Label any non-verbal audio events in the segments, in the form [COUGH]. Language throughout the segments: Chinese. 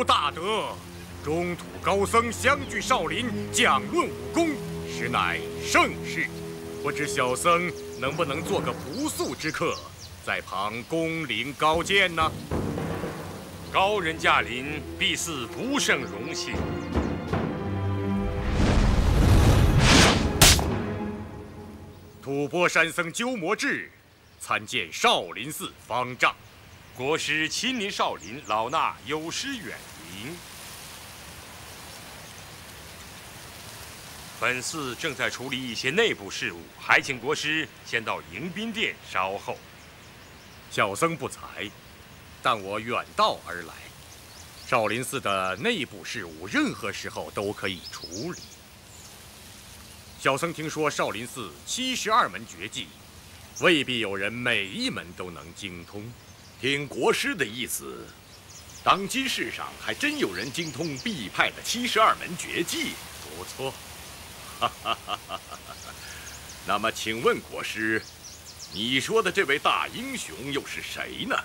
无大德，中土高僧相聚少林，讲论武功，实乃盛世。不知小僧能不能做个不速之客，在旁恭临高见呢？高人驾临，必是不胜荣幸。吐蕃山僧鸠摩智参见少林寺方丈。国师亲临少林，老衲有失远迎。本寺正在处理一些内部事务，还请国师先到迎宾殿稍后。小僧不才，但我远道而来，少林寺的内部事务任何时候都可以处理。小僧听说少林寺七十二门绝技，未必有人每一门都能精通。听国师的意思，当今世上还真有人精通必派的七十二门绝技，不错。哈哈哈哈哈！那么，请问国师，你说的这位大英雄又是谁呢？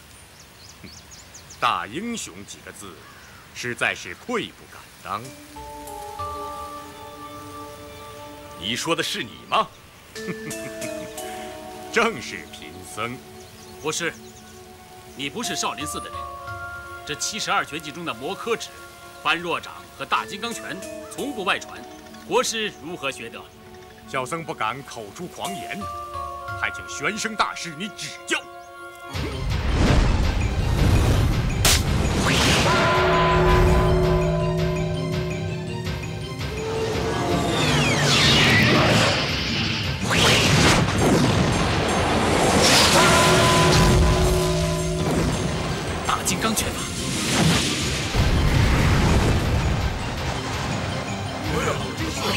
大英雄几个字，实在是愧不敢当。你说的是你吗？[LAUGHS] 正是贫僧。国师。你不是少林寺的人，这七十二绝技中的摩诃指、般若掌和大金刚拳从不外传，国师如何学得？小僧不敢口出狂言，还请玄生大师你指教。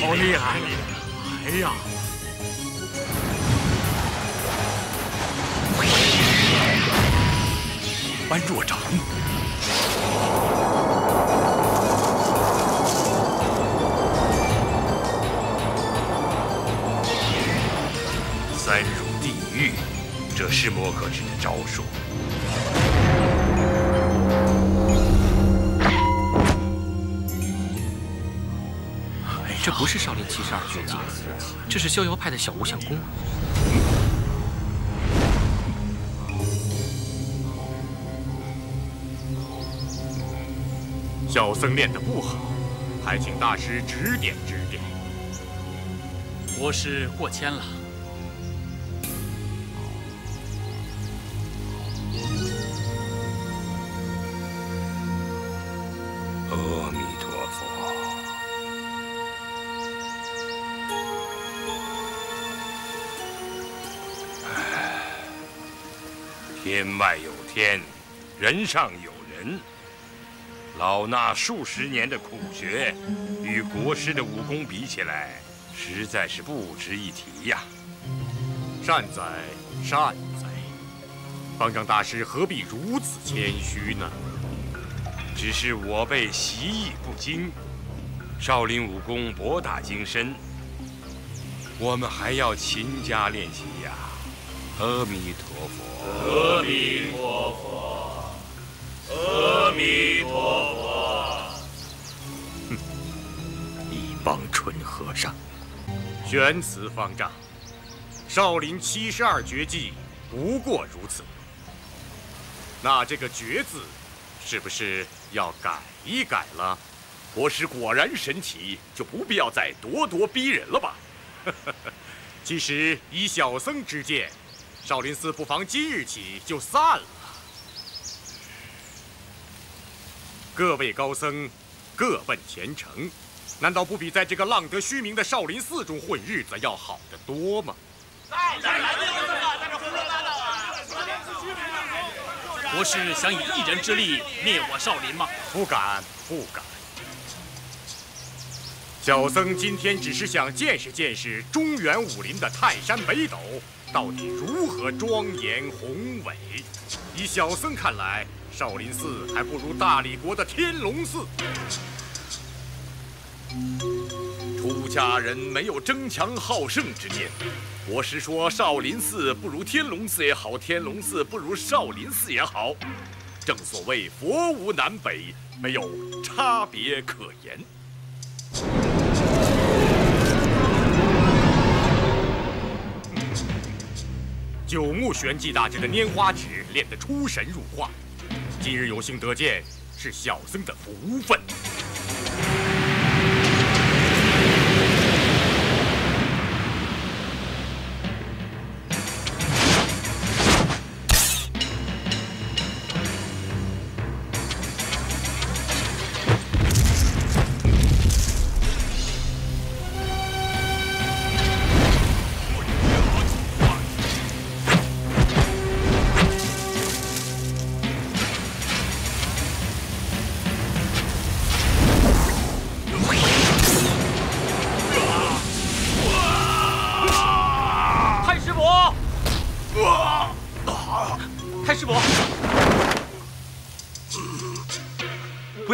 好厉害哎呀！般若掌三入地狱这是魔可寻的招数逍遥派的小无相功。小僧练得不好，还请大师指点指点。国师过谦了。天外有天，人上有人。老衲数十年的苦学，与国师的武功比起来，实在是不值一提呀。善哉，善哉。方丈大师何必如此谦虚呢？只是我辈习艺不精，少林武功博大精深，我们还要勤加练习呀。阿弥陀佛。阿弥陀佛，阿弥陀佛。哼，一帮蠢和尚。玄慈方丈，少林七十二绝技不过如此。那这个“绝”字，是不是要改一改了？国师果然神奇，就不必要再咄咄逼人了吧？其实以小僧之见。少林寺不妨今日起就散了。各位高僧，各奔前程，难道不比在这个浪得虚名的少林寺中混日子要好得多吗？不是！想以一人之力灭我少林吗？不敢，不敢。小僧今天只是想见识见识中原武林的泰山北斗。到底如何庄严宏伟？以小僧看来，少林寺还不如大理国的天龙寺。出家人没有争强好胜之念。国师说少林寺不如天龙寺也好，天龙寺不如少林寺也好，正所谓佛无南北，没有差别可言。九牧玄机大师的拈花指练得出神入化，今日有幸得见，是小僧的福分。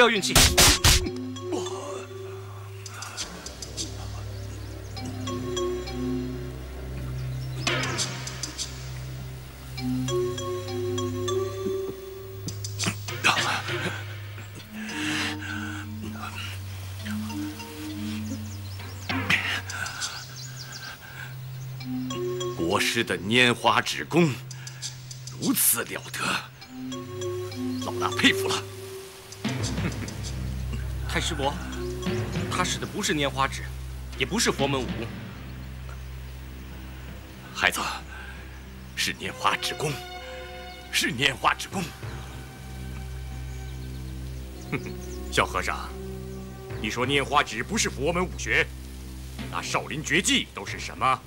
要运气。国师的拈花指功如此了得，老衲佩服了。太师伯，他使的不是拈花指，也不是佛门武功。孩子，是拈花指功，是拈花指功。小和尚，你说拈花指不是佛门武学，那少林绝技都是什么？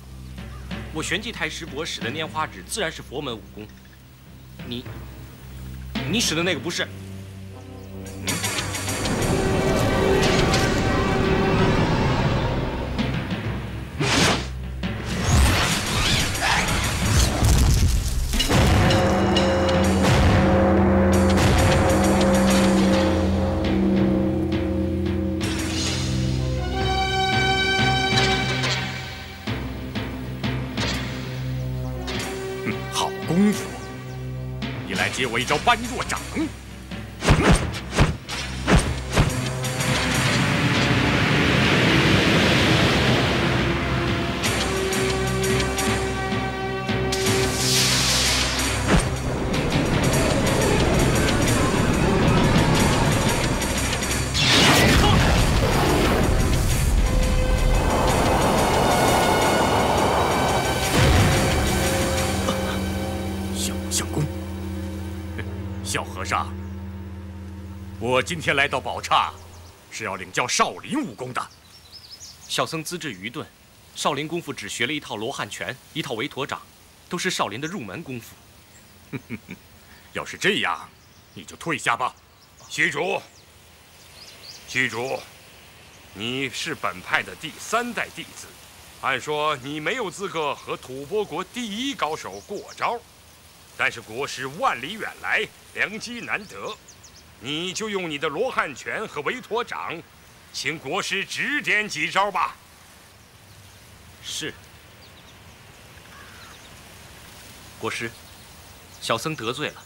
我玄寂太师伯使的拈花指自然是佛门武功。你，你使的那个不是。这招般若掌。今天来到宝刹，是要领教少林武功的。小僧资质愚钝，少林功夫只学了一套罗汉拳，一套韦陀掌，都是少林的入门功夫。[LAUGHS] 要是这样，你就退下吧。虚竹，虚竹，你是本派的第三代弟子，按说你没有资格和吐蕃国第一高手过招，但是国师万里远来，良机难得。你就用你的罗汉拳和韦陀掌，请国师指点几招吧。是，国师，小僧得罪了。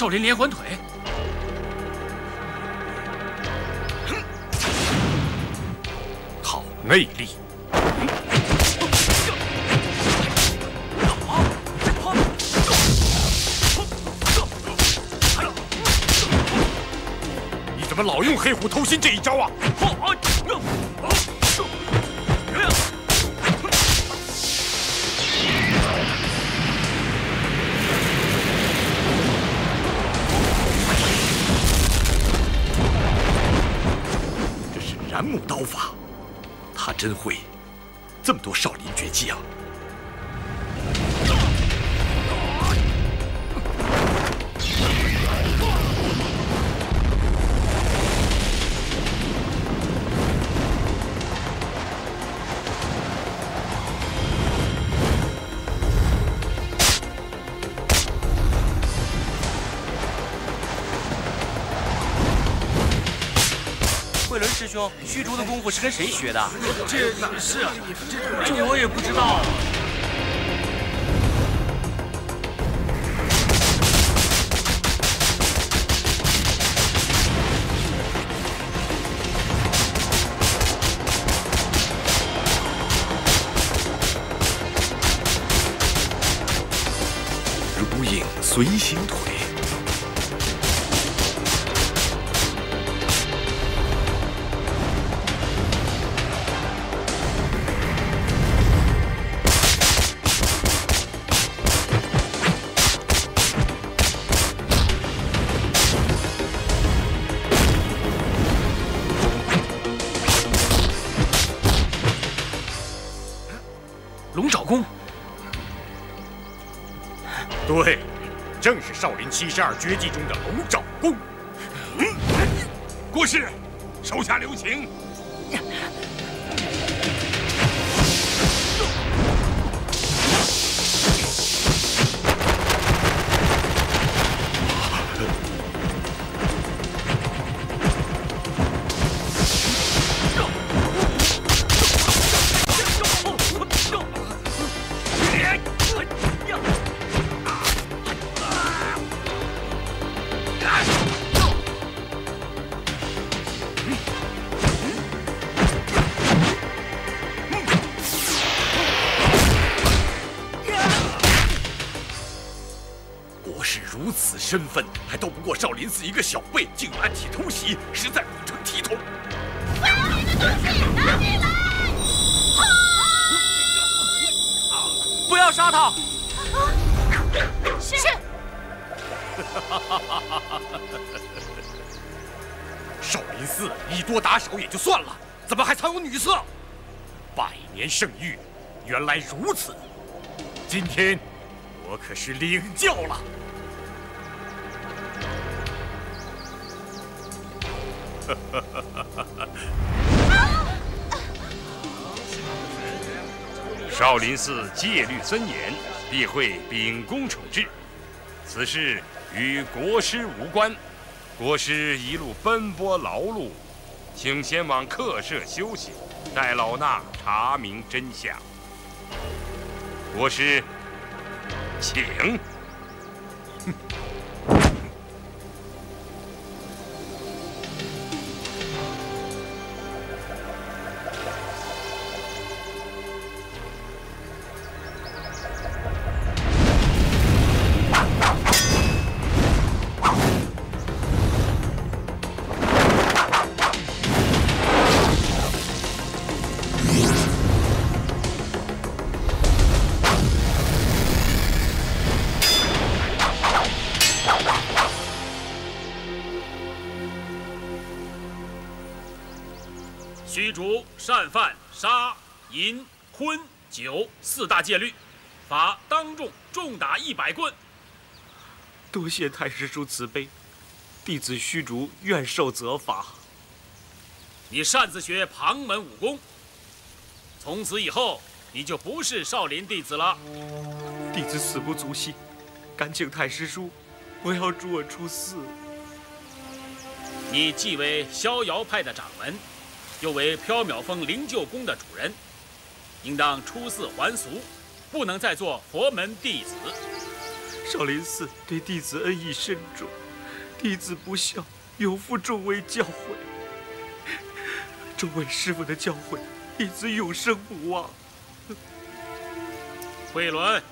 少林连环腿。好内力！你怎么老用黑虎偷心这一招啊？哼！真会这么多少林绝技啊！驱逐的功夫是跟谁学的？这是啊，这我也不知道。对，正是少林七十二绝技中的龙爪功。郭师，手下留情。身份，还斗不过少林寺一个小辈，竟暗器偷袭，实在不成体统。不要杀他！是。少林寺以多打少也就算了，怎么还藏有女色？百年圣域，原来如此。今天我可是领教了。[LAUGHS] 少林寺戒律森严，必会秉公处置。此事与国师无关。国师一路奔波劳碌，请先往客舍休息，待老衲查明真相。国师，请。淫、荤、酒四大戒律，罚当众重打一百棍。多谢太师叔慈悲，弟子虚竹愿受责罚。你擅自学旁门武功，从此以后你就不是少林弟子了。弟子死不足惜，敢请太师叔不要逐我出寺。你既为逍遥派的掌门，又为缥缈峰灵鹫宫的主人，应当出寺还俗，不能再做佛门弟子。少林寺对弟子恩义深重，弟子不孝，有负众位教诲。众位师傅的教诲，弟子永生不忘。慧伦，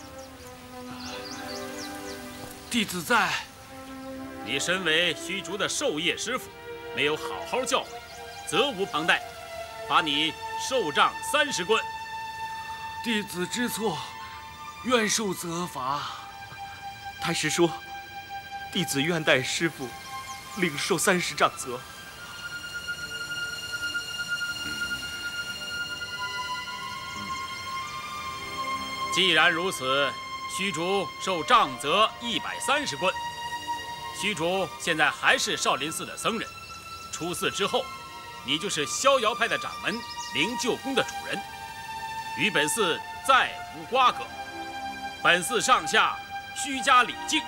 弟子在。你身为虚竹的授业师傅，没有好好教诲，责无旁贷，罚你受杖三十棍。弟子知错，愿受责罚。太师说，弟子愿代师傅领受三十杖责。既然如此，虚竹受杖责一百三十棍。虚竹现在还是少林寺的僧人，出寺之后，你就是逍遥派的掌门灵鹫宫的主人，与本寺再无瓜葛，本寺上下须加礼敬。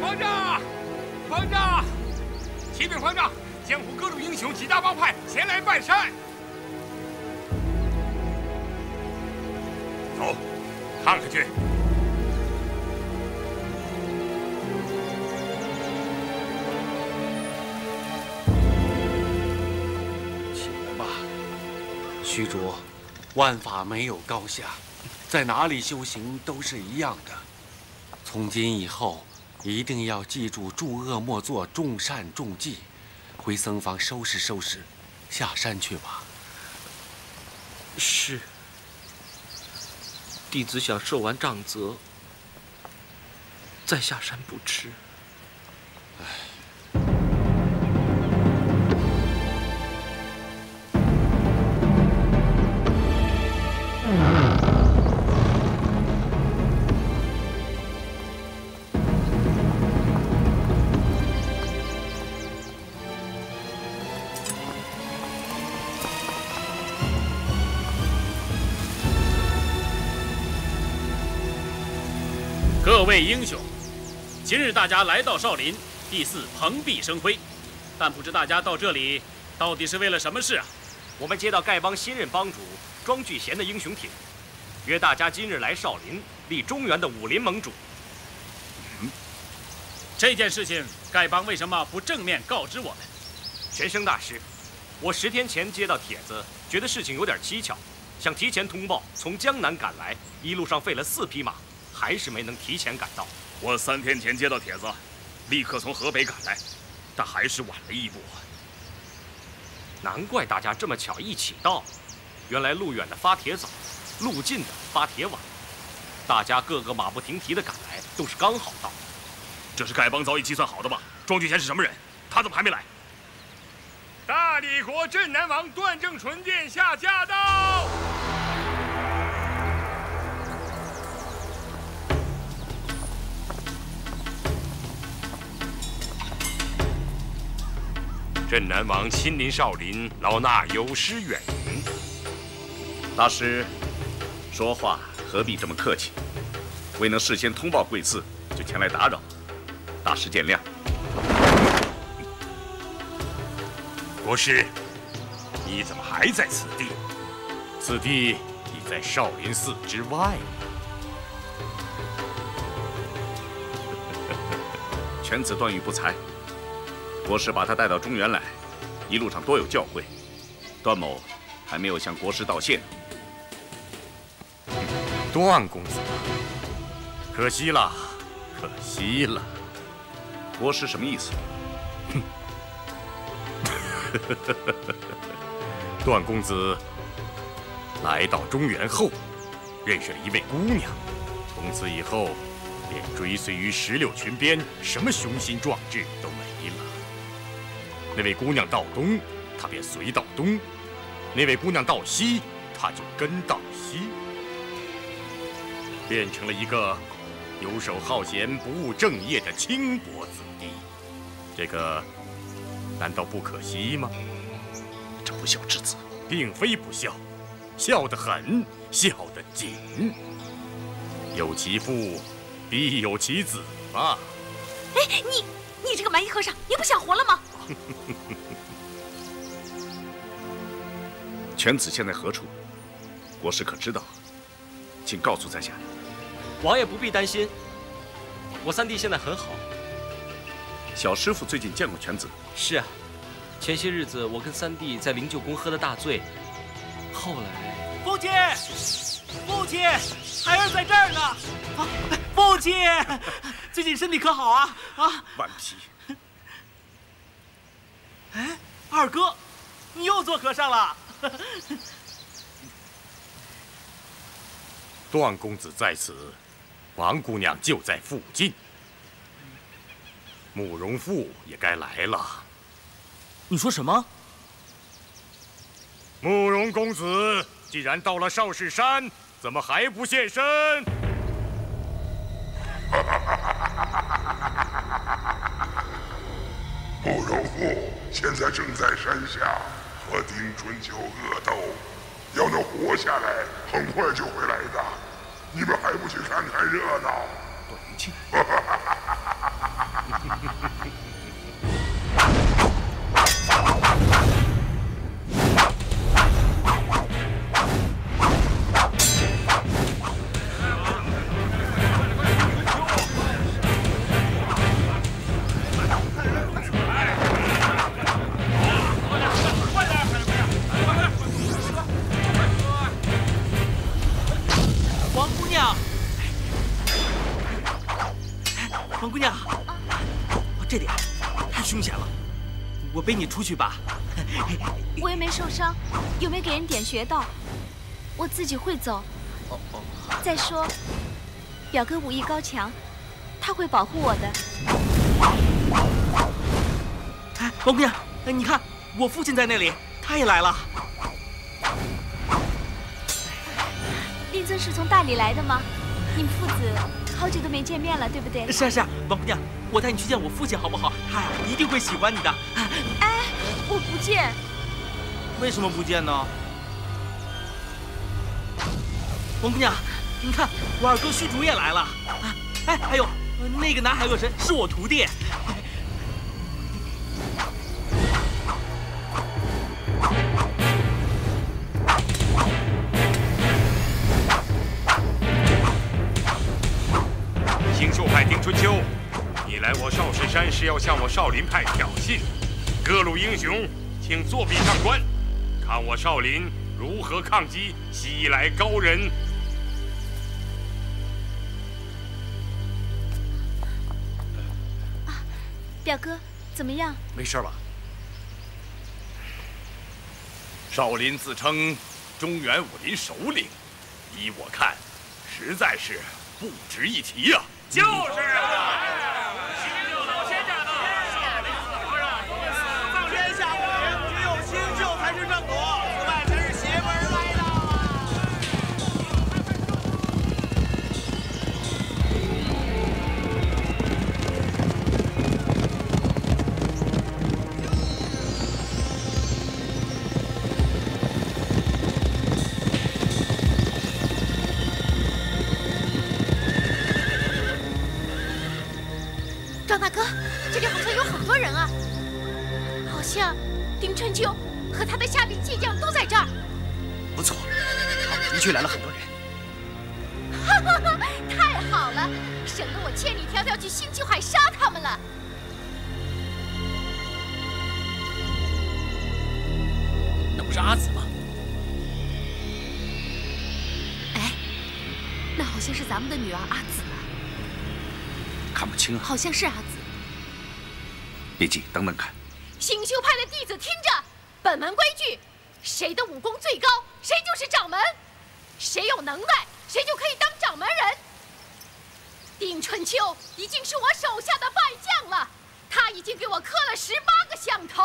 方丈，方丈，启禀方丈，江湖各路英雄、几大帮派前来拜山。万法没有高下，在哪里修行都是一样的。从今以后，一定要记住诸恶莫作，众善众济。回僧房收拾收拾，下山去吧。是。弟子想受完杖责，再下山不迟。位英雄，今日大家来到少林，第四蓬荜生辉，但不知大家到这里到底是为了什么事啊？我们接到丐帮新任帮主庄聚贤的英雄帖，约大家今日来少林立中原的武林盟主。嗯，这件事情丐帮为什么不正面告知我们？玄生大师，我十天前接到帖子，觉得事情有点蹊跷，想提前通报，从江南赶来，一路上费了四匹马。还是没能提前赶到。我三天前接到帖子，立刻从河北赶来，但还是晚了一步。难怪大家这么巧一起到，原来路远的发帖早，路近的发帖晚，大家个个马不停蹄的赶来，都是刚好到。这是丐帮早已计算好的吧？庄聚贤是什么人？他怎么还没来？大理国镇南王段正淳殿下驾到。镇南王亲临少林，老衲有失远迎。大师，说话何必这么客气？未能事先通报贵寺，就前来打扰，大师见谅。国师，你怎么还在此地？此地已在少林寺之外。[LAUGHS] 犬子断语不才。国师把他带到中原来，一路上多有教诲。段某还没有向国师道谢。段公子，可惜了，可惜了。国师什么意思？哼！段公子来到中原后，认识了一位姑娘，从此以后便追随于石榴裙边，什么雄心壮志。那位姑娘到东，他便随到东；那位姑娘到西，他就跟到西，变成了一个游手好闲、不务正业的轻薄子弟。这个难道不可惜吗？这不孝之子，并非不孝，孝得很，孝得紧。有其父，必有其子嘛。哎，你你这个蛮夷和尚，你不想活了吗？[LAUGHS] 犬子现在何处？国师可知道？请告诉在下。王爷不必担心，我三弟现在很好。小师傅最近见过犬子？是啊，前些日子我跟三弟在灵鹫宫喝的大醉，后来父亲，父亲，孩儿在这儿呢。啊，父亲，最近身体可好啊？啊，顽皮。哎，二哥，你又做和尚了。[LAUGHS] 段公子在此，王姑娘就在附近。慕容复也该来了。你说什么？慕容公子既然到了少室山，怎么还不现身？[LAUGHS] 慕容复现在正在山下和丁春秋恶斗，要能活下来，很快就会来的。你们还不去看看热闹？段云出去吧。我又没受伤，又没给人点穴道？我自己会走。再说，表哥武艺高强，他会保护我的。哎，王姑娘，你看我父亲在那里，他也来了。令尊是从大理来的吗？你们父子好久都没见面了，对不对？是啊是啊，王姑娘，我带你去见我父亲好不好？他呀一定会喜欢你的。哎，我不见。为什么不见呢？王姑娘，你看我二哥虚竹也来了。哎，还有那个南海恶神是我徒弟。星宿派丁春秋，你来我少室山是要向我少林派挑衅？各路英雄，请作壁上观，看我少林如何抗击西来高人。表哥，怎么样？没事吧？少林自称中原武林首领，依我看，实在是不值一提呀。就是啊，大哥，这里好像有很多人啊，好像丁春秋和他的下边健将都在这儿。不错，他们的确来了很多人。哈哈哈，太好了，省得我千里迢迢去星球海杀他们了。那不是阿紫吗？哎，那好像是咱们的女儿阿紫啊，看不清啊，好像是阿紫。别急，等等看。星宿派的弟子听着，本门规矩，谁的武功最高，谁就是掌门，谁有能耐，谁就可以当掌门人。丁春秋已经是我手下的败将了，他已经给我磕了十八个响头，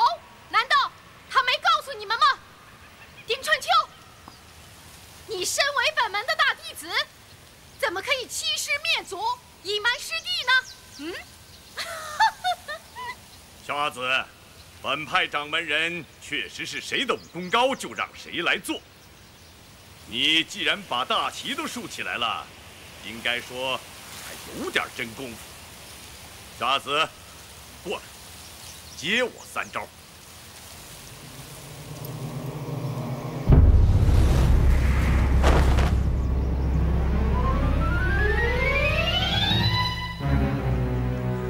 难道他没告诉你们吗？丁春秋，你身为本门的大弟子，怎么可以欺师灭祖、隐瞒师弟呢？嗯？[LAUGHS] 小阿紫，本派掌门人确实是谁的武功高，就让谁来做。你既然把大旗都竖起来了，应该说还有点真功夫。小阿紫，过来，接我三招。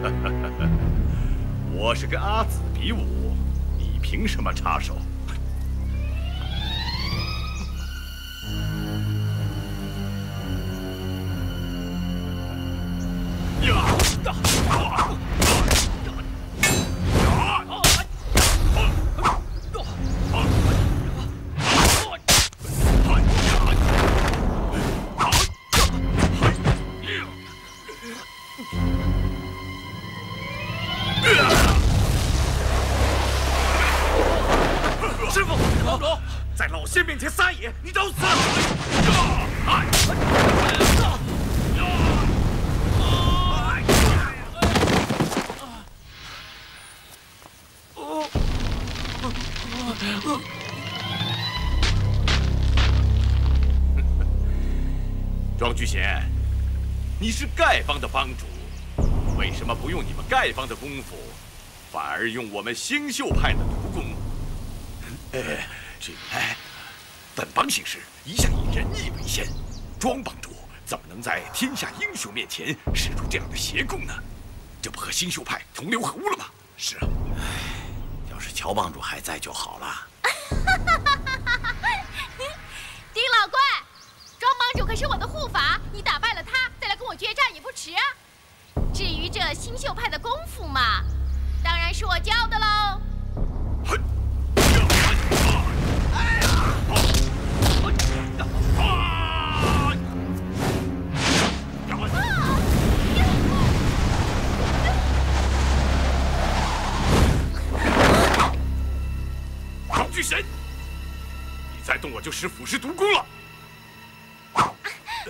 哈哈。我是跟阿紫比武，你凭什么插手？用你们丐帮的功夫，反而用我们星宿派的毒功？哎，这哎，本帮行事一向以仁义为先，庄帮主怎么能在天下英雄面前使出这样的邪功呢？这不和星宿派同流合污了吗？是啊，要是乔帮主还在就好了。[LAUGHS] 丁老怪，庄帮主可是我的护法，你打败了他，再来跟我决战也不迟啊。至于这星宿派的功夫嘛，当然是我教的喽。庄居贤，你再动我就使腐蚀毒功了。啊！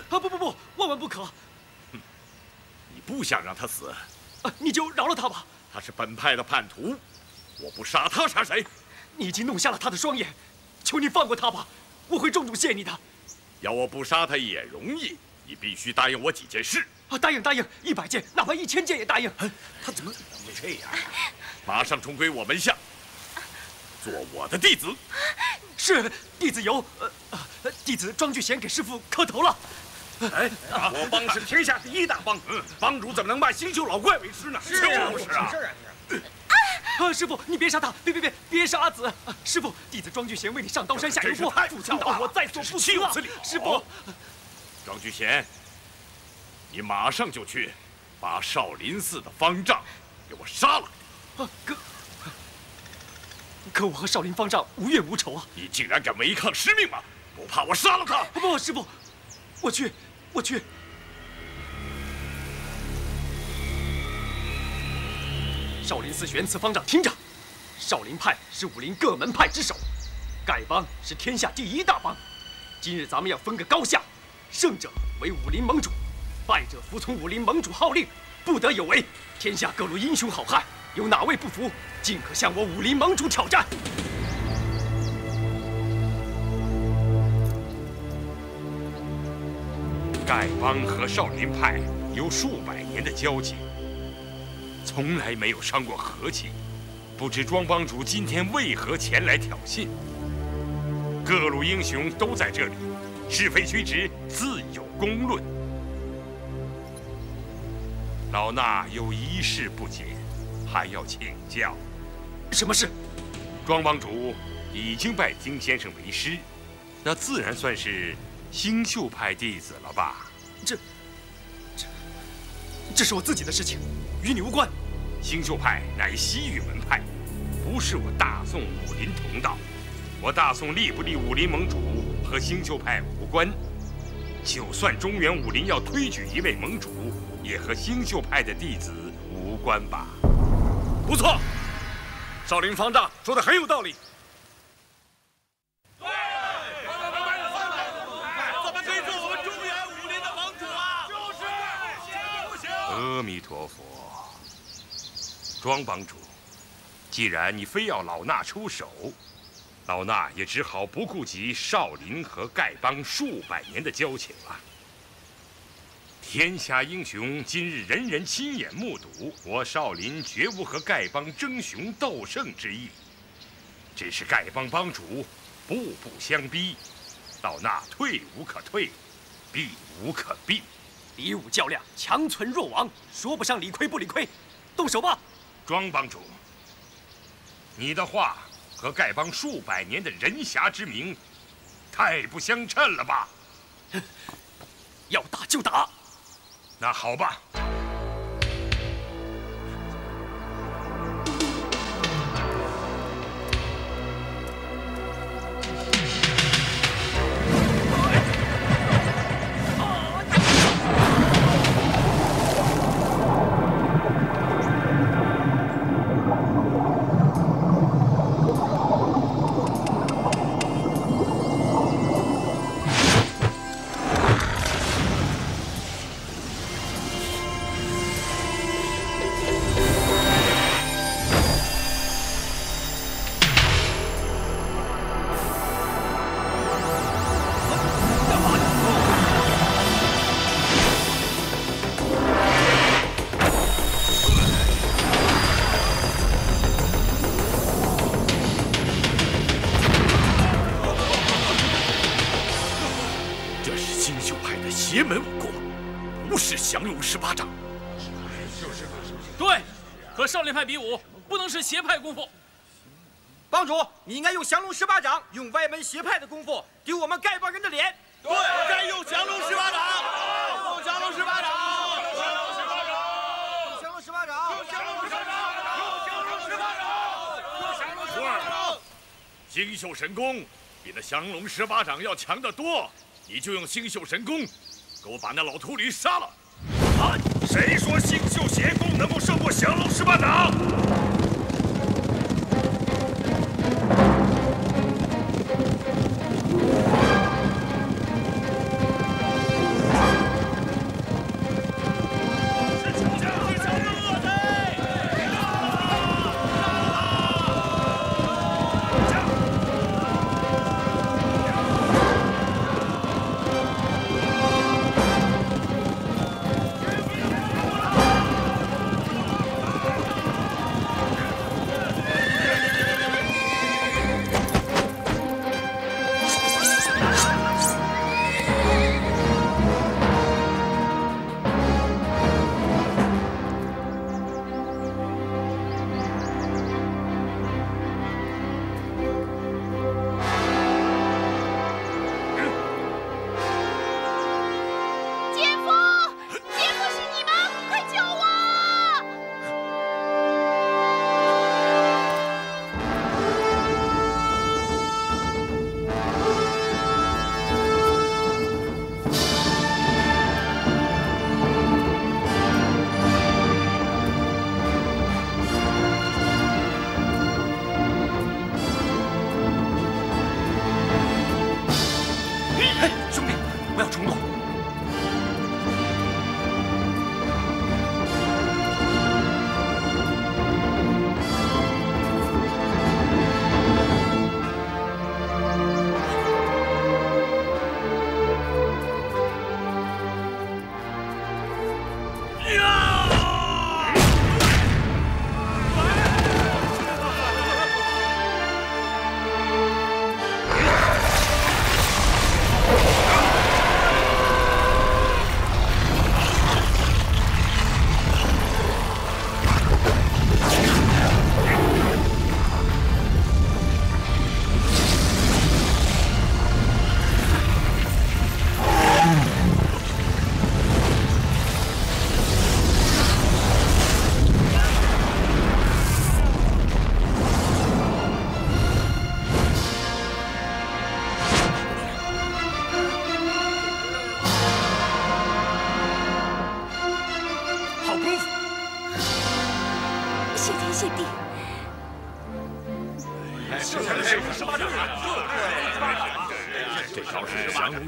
不不不，万万不可！你不想让他死，啊，你就饶了他吧。他是本派的叛徒，我不杀他杀谁？你已经弄瞎了他的双眼，求你放过他吧，我会重重谢你的。要我不杀他也容易，你必须答应我几件事。啊，答应答应，一百件，哪怕一千件也答应。他怎么能这样？马上重归我门下，做我的弟子。是，弟子由呃呃，弟子庄聚贤给师傅磕头了。哎，我帮是天下第一大帮，帮主怎么能拜星宿老怪为师呢？就是啊。是啊。啊，师傅，你别杀他，别别别，别杀阿紫！啊，师傅，弟子庄聚贤为你上刀山下油锅，助强大我在所不辞啊！师傅，庄聚贤，你马上就去把少林寺的方丈给我杀了。啊，可可我和少林方丈无怨无仇啊！你竟然敢违抗师命吗？不怕我杀了他？不，师傅，我去，我去。少林寺玄慈方丈，听着，少林派是武林各门派之首，丐帮是天下第一大帮。今日咱们要分个高下，胜者为武林盟主，败者服从武林盟主号令，不得有违。天下各路英雄好汉，有哪位不服，尽可向我武林盟主挑战。丐帮和少林派有数百年的交情。从来没有伤过和气，不知庄帮主今天为何前来挑衅？各路英雄都在这里，是非曲直自有公论。老衲有一事不解，还要请教。什么事？庄帮主已经拜丁先生为师，那自然算是星宿派弟子了吧？这、这、这是我自己的事情。与你无关。星宿派乃西域门派，不是我大宋武林同道。我大宋立不立武林盟主和星宿派无关。就算中原武林要推举一位盟主，也和星宿派的弟子无关吧？不错，少林方丈说的很有道理。对，怎么可以做我们中原武林的盟主啊？就是，阿弥陀佛。庄帮主，既然你非要老衲出手，老衲也只好不顾及少林和丐帮数百年的交情了。天下英雄今日人人亲眼目睹，我少林绝无和丐帮争雄斗胜之意。只是丐帮帮主步步相逼，老衲退无可退，避无可避。比武较量，强存弱亡，说不上理亏不理亏。动手吧！庄帮主，你的话和丐帮数百年的人侠之名，太不相称了吧？要打就打。那好吧。比武，不能是邪派功夫。帮主，你应该用降龙十八掌，用歪门邪派的功夫丢我们丐帮人的脸。对，该用降龙十八掌，用降龙十八掌，降龙十八掌，降龙十八掌，用降龙十八掌，用降龙十八掌，用降龙十八掌。星宿神功比那降龙十八掌。要强得多，你就用星宿神功，给我把那老秃驴杀了！谁说星宿邪功能够胜过降龙十八掌？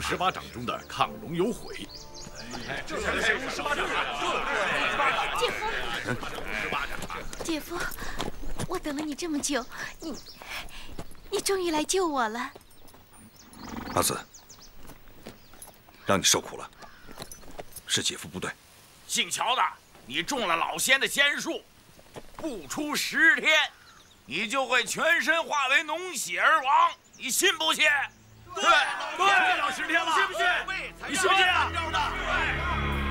十八掌中的亢龙有悔。这才是十八掌姐夫，姐夫，我等了你这么久，你，你终于来救我了。阿紫，让你受苦了，是姐夫不对。姓乔的，你中了老仙的仙术，不出十天，你就会全身化为脓血而亡，你信不信？对，对，老十天了，信不信？你信不信啊？对，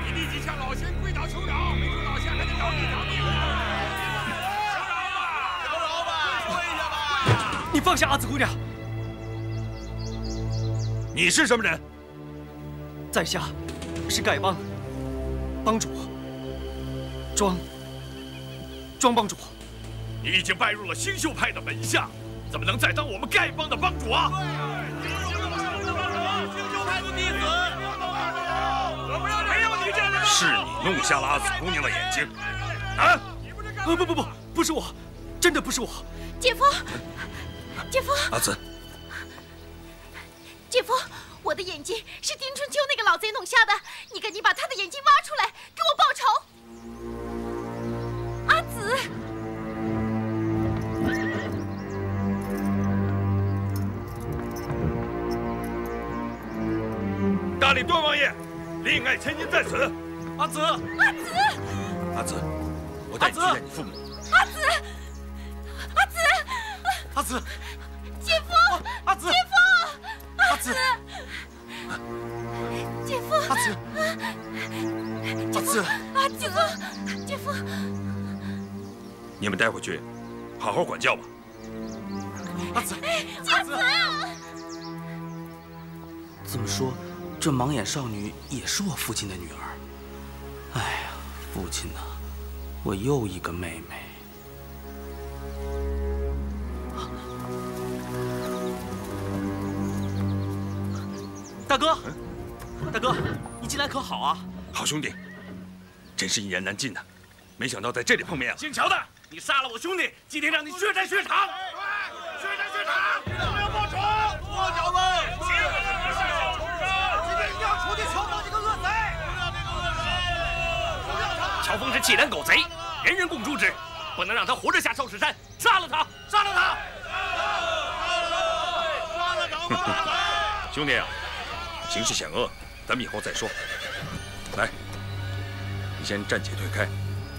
你立即向老仙跪倒求饶，没准老仙还能饶你一条命。求饶吧，求饶吧，跪下吧。你放下阿紫姑娘。你是什么人？在下是丐帮帮主庄庄帮主。你已经拜入了星宿派的门下，怎么能再当我们丐帮的帮主啊？是你弄瞎了阿紫姑娘的眼睛，啊！不不不不，不是我，真的不是我。姐夫，姐夫，阿紫，姐夫，我的眼睛是丁春秋那个老贼弄瞎的，你赶紧把他的眼睛挖出来，给我报仇。阿紫，大理段王爷，令爱千金在此。阿紫，阿紫，阿紫，我带你去见你父母。阿紫，阿紫，阿紫，姐夫，阿紫，姐夫，阿紫，姐夫，阿紫，阿紫，阿姐夫，姐夫，你们带回去，好好管教吧。阿紫，姐夫，这么说，这盲眼少女也是我父亲的女儿。父亲呐，我又一个妹妹。大哥，大哥，你进来可好啊？好兄弟，真是一言难尽呐！没想到在这里碰面了。姓乔的，你杀了我兄弟，今天让你血债血偿！乔峰是气人狗贼，人人共诛之，不能让他活着下少室山，杀了他！杀了他！兄弟啊，形势险恶，咱们以后再说。来，你先暂且退开，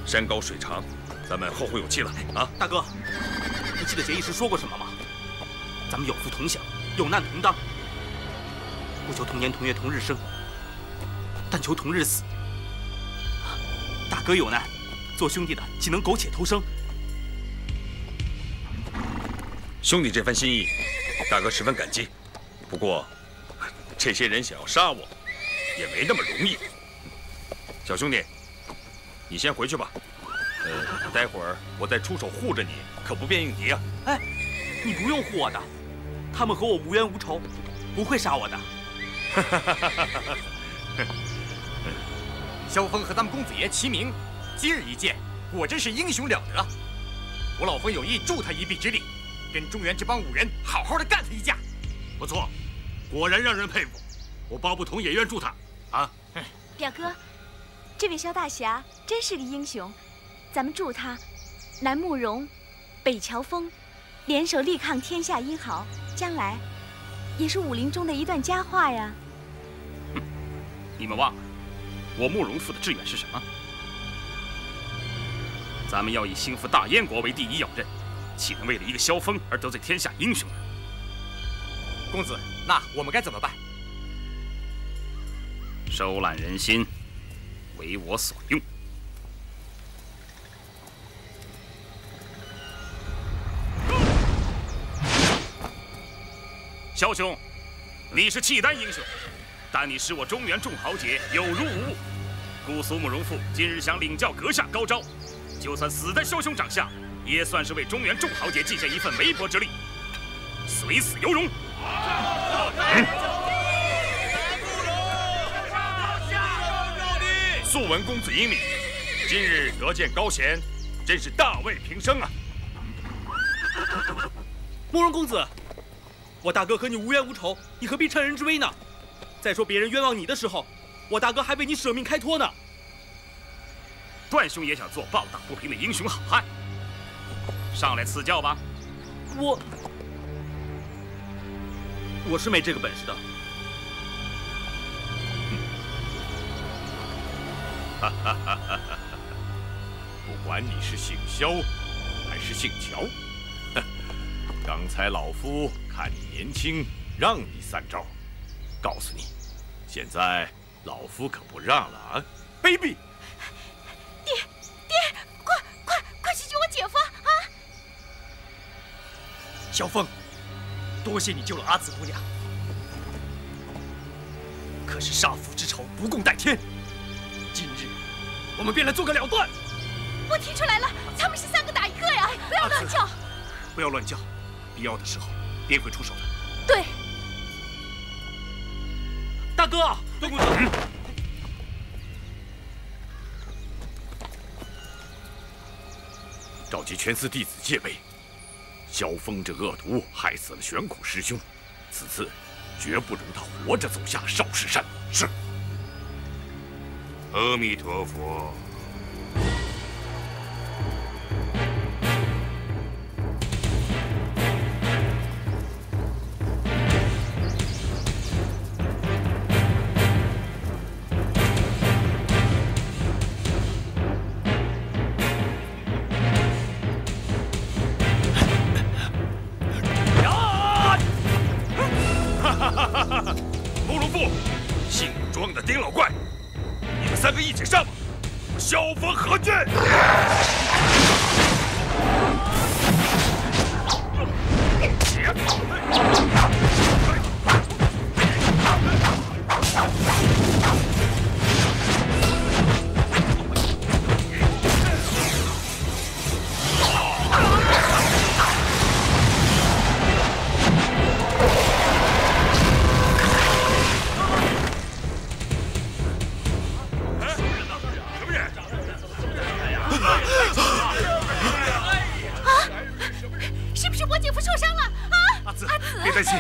山高水长，咱们后会有期了啊！大哥，你记得结义时说过什么吗？咱们有福同享，有难同当，不求同年同月同日生，但求同日死。大哥有难，做兄弟的岂能苟且偷生？兄弟这番心意，大哥十分感激。不过，这些人想要杀我，也没那么容易。小兄弟，你先回去吧。呃，待会儿我再出手护着你，可不便应敌啊。哎，你不用护我的，他们和我无冤无仇，不会杀我的。[LAUGHS] 萧峰和咱们公子爷齐名，今日一见，果真是英雄了得。我老冯有意助他一臂之力，跟中原这帮武人好好的干他一架。不错，果然让人佩服。我包不同也愿助他。啊，表哥，这位萧大侠真是个英雄，咱们助他，南慕容、北乔峰联手力抗天下英豪，将来也是武林中的一段佳话呀。你们忘了，我慕容复的志愿是什么？咱们要以兴复大燕国为第一要任，岂能为了一个萧峰而得罪天下英雄？公子，那我们该怎么办？收揽人心，为我所用。萧兄，你是契丹英雄，但你视我中原众豪杰有如无物，故苏慕容复今日想领教阁下高招，就算死在萧兄掌下，也算是为中原众豪杰尽下一份微薄之力，虽死犹荣。素闻公子英明，今日得见高贤，真是大慰平生啊！慕容公子，我大哥和你无冤无仇，你何必趁人之危呢？再说别人冤枉你的时候，我大哥还为你舍命开脱呢。段兄也想做抱打不平的英雄好汉，上来赐教吧。我我是没这个本事的。哈哈哈哈哈！[LAUGHS] 不管你是姓萧还是姓乔，[LAUGHS] 刚才老夫看你年轻，让你三招。告诉你，现在老夫可不让了啊！卑鄙！爹，爹，快快快去救我姐夫啊！小峰，多谢你救了阿紫姑娘。可是杀父之仇不共戴天，今日我们便来做个了断。我提出来了，他们是三个打一个呀！不要乱叫，不要乱叫，必要的时候爹会出手的。对，大哥，段公子。召集全司弟子戒备。萧峰这恶徒害死了玄苦师兄，此次绝不容他活着走下少室山。是。阿弥陀佛。不是我姐夫受伤了啊！阿紫，阿紫，别担心，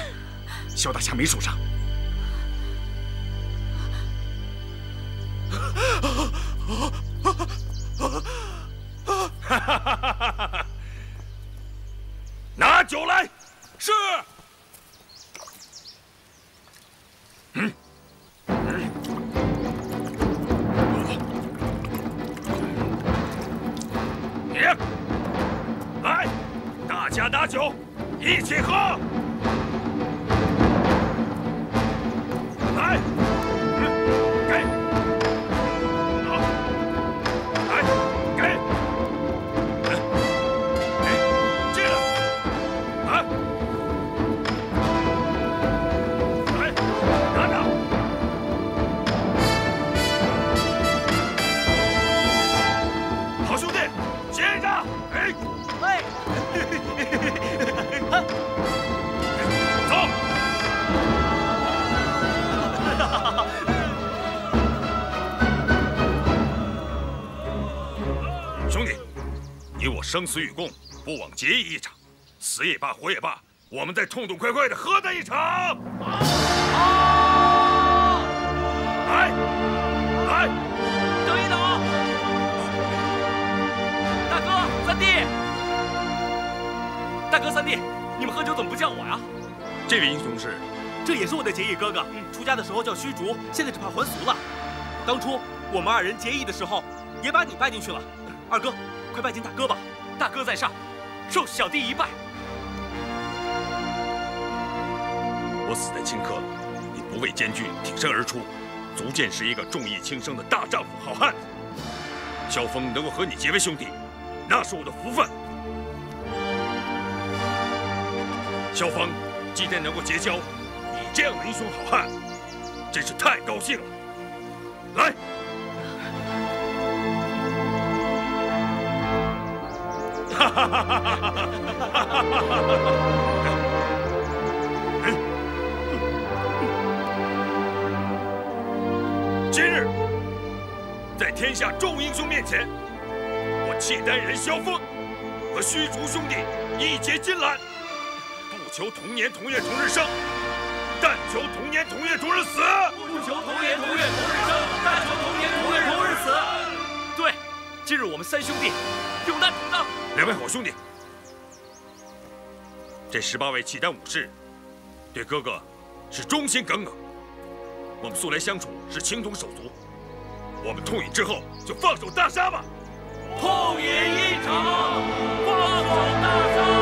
萧大侠没受伤。生死与共，不枉结义一场，死也罢，活也罢，我们再痛痛快快的喝他一场！来，来，等一等，大哥、三弟，大哥、三弟，你们喝酒怎么不叫我呀？这位英雄是，这也是我的结义哥哥。出家的时候叫虚竹，现在只怕还俗了。当初我们二人结义的时候，也把你拜进去了。二哥，快拜见大哥吧。大哥在上，受小弟一拜。我死在顷刻，你不畏艰巨，挺身而出，足见是一个重义轻生的大丈夫、好汉。萧峰能够和你结为兄弟，那是我的福分。萧峰今天能够结交你这样的英雄好汉，真是太高兴了。来。[LAUGHS] 今日在天下众英雄面前，我契丹人萧峰和虚竹兄弟义结金兰，不求同年同月同日生，但求同年同月同日死。不求同年同月同日生，但求同年同月。今日我们三兄弟有难同当。两位好兄弟，这十八位契丹武士对哥哥是忠心耿耿，我们素来相处是情同手足，我们痛饮之后就放手大杀吧！痛饮一场，放手大杀！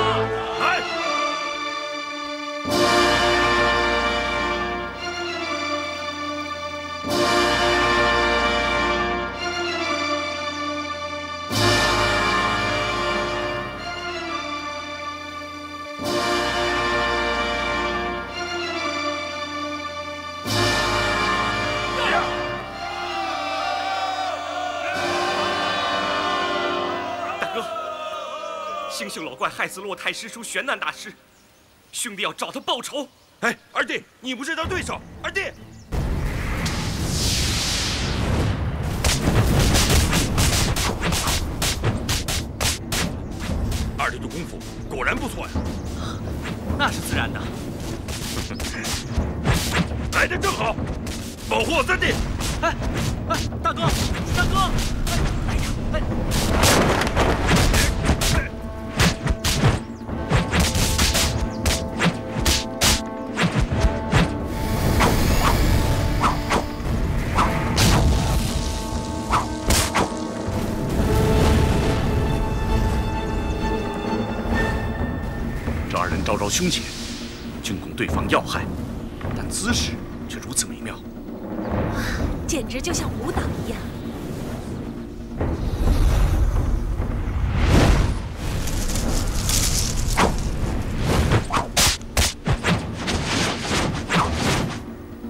老怪害死洛太师叔玄难大师，兄弟要找他报仇。哎，二弟，你不是他对手，二弟。二弟的功夫果然不错呀。那是自然的。来的正好，保护我三弟。哎哎，大哥，大哥！哎哎呀，哎。凶险，进攻对方要害，但姿势却如此美妙，简直就像舞蹈一样。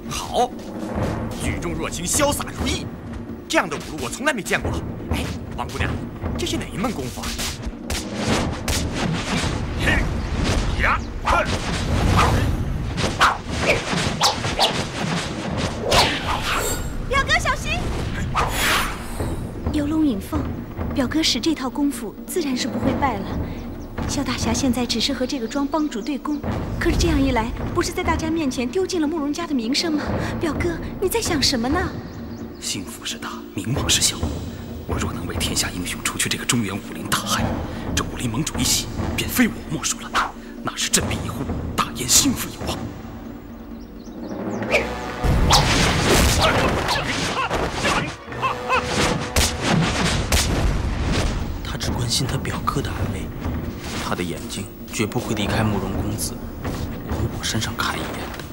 好，举重若轻，潇洒如意，这样的舞路我从来没见过。哎，王姑娘，这是哪一门功夫啊？使这套功夫，自然是不会败了。萧大侠现在只是和这个庄帮主对攻，可是这样一来，不是在大家面前丢尽了慕容家的名声吗？表哥，你在想什么呢？幸福是大，名望是小。我若能为天下英雄除去这个中原武林大害，这武林盟主一席便非我莫属了。那是振臂一呼，大燕幸福有望。绝不会离开慕容公子往我身上看一眼。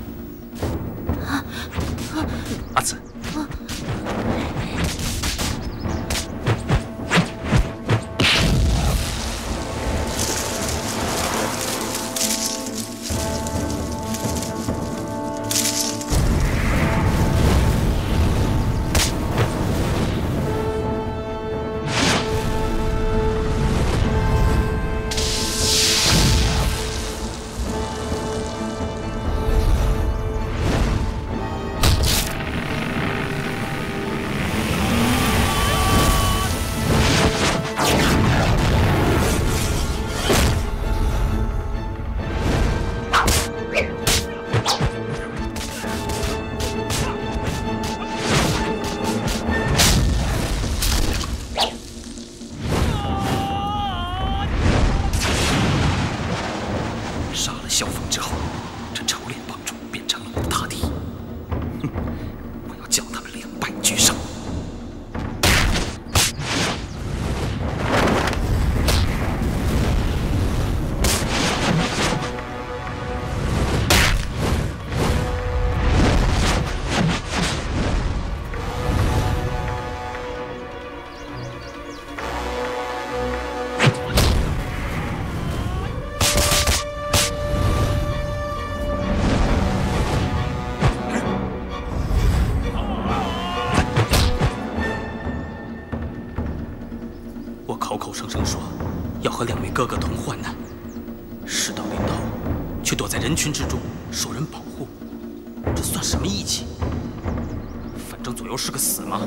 可死吗？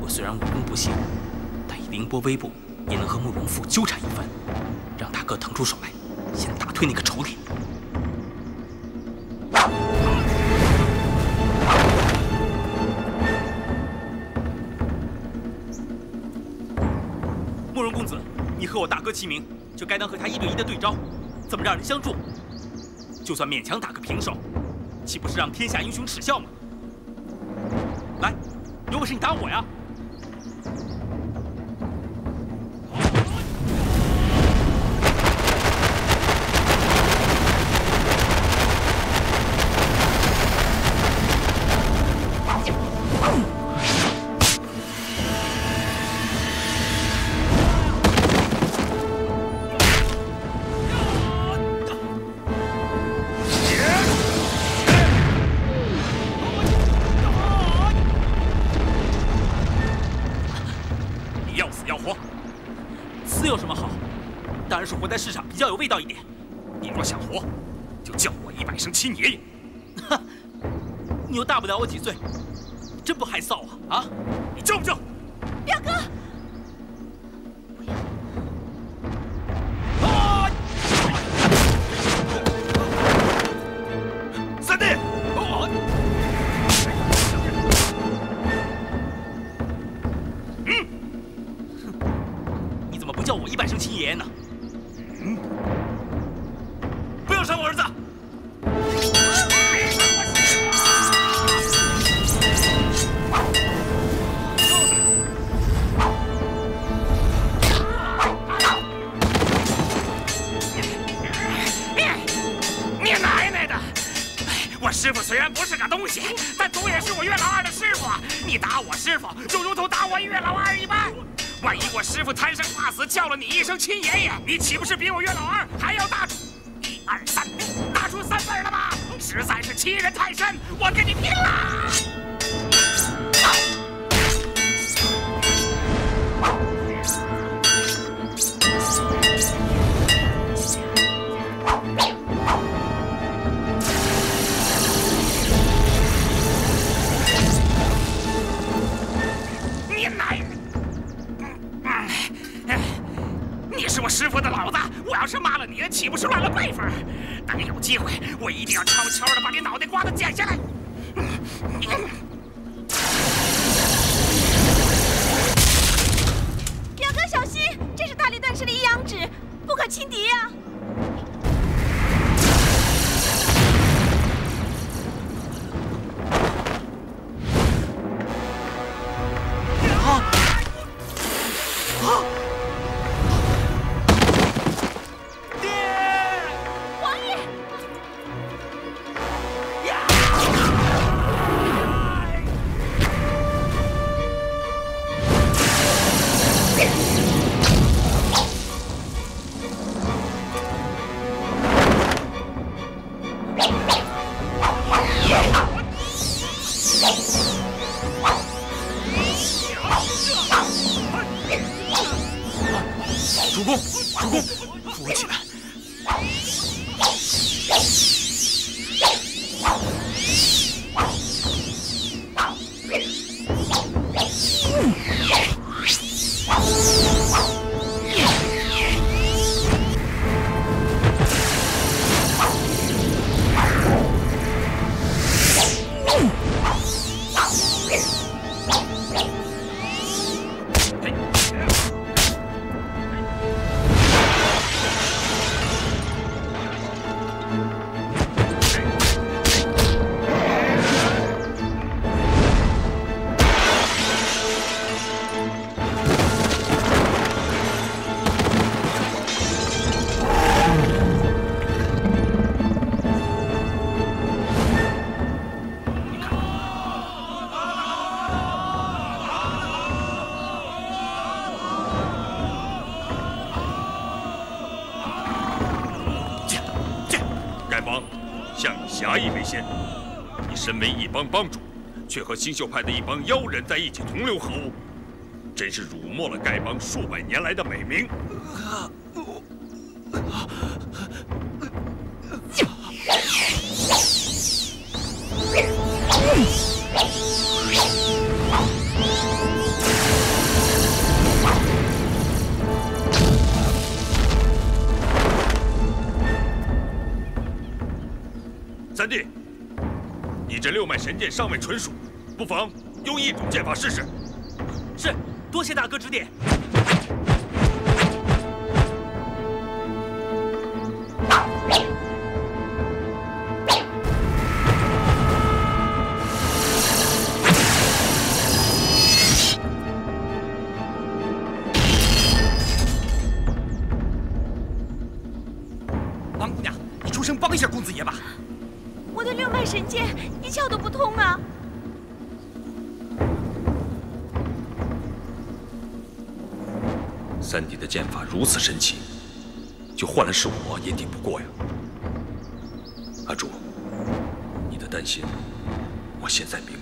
我虽然武功不行，但以凌波微步也能和慕容复纠缠一番，让大哥腾出手来，先打退那个仇敌。慕容公子，你和我大哥齐名，就该当和他一对一的对招，怎么让人相助？就算勉强打个平手，岂不是让天下英雄耻笑吗？我呀！当亲爷爷你岂不是比我岳老二帮帮主却和星宿派的一帮妖人在一起同流合污，真是辱没了丐帮数百年来的美名。三弟。这六脉神剑尚未纯熟，不妨用一种剑法试试。是，多谢大哥指点。如此神奇，就换了是我也顶不过呀。阿朱，你的担心我现在明白。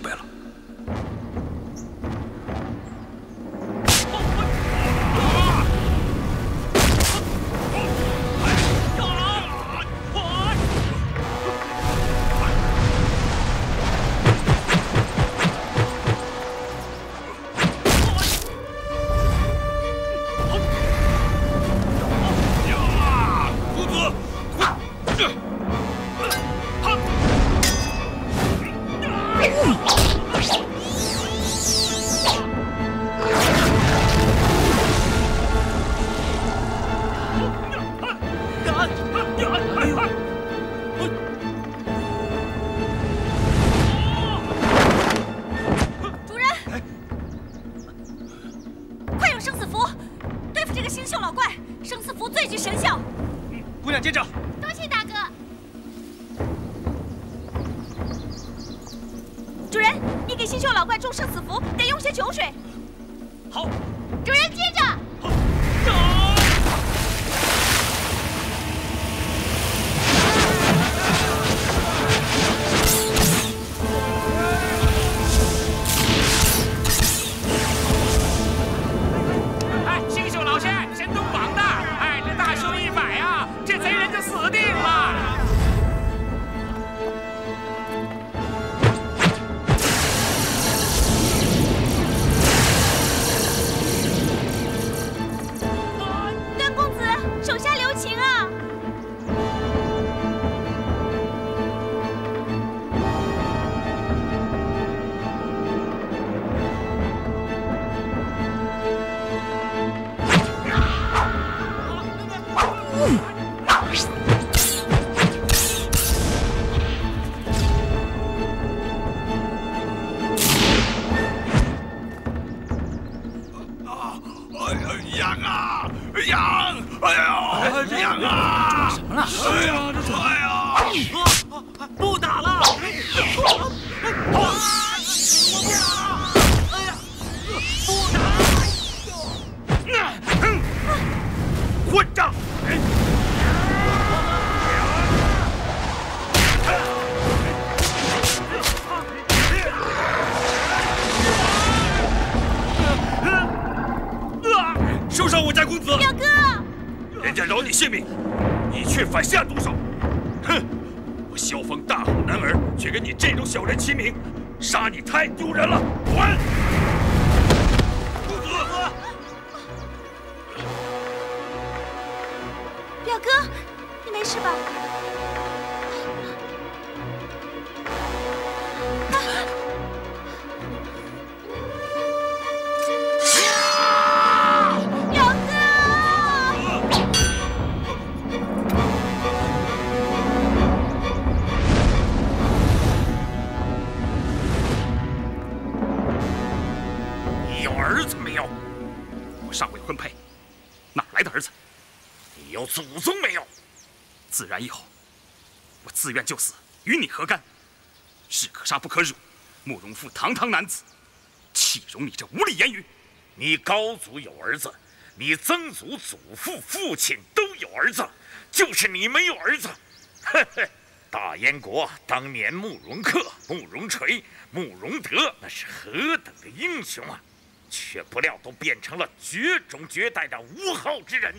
与你何干？士可杀不可辱，慕容复堂堂男子，岂容你这无礼言语？你高祖有儿子，你曾祖、祖父、父亲都有儿子，就是你没有儿子。呵呵，大燕国当年慕容恪、慕容垂、慕容德那是何等的英雄啊，却不料都变成了绝种绝代的无号之人。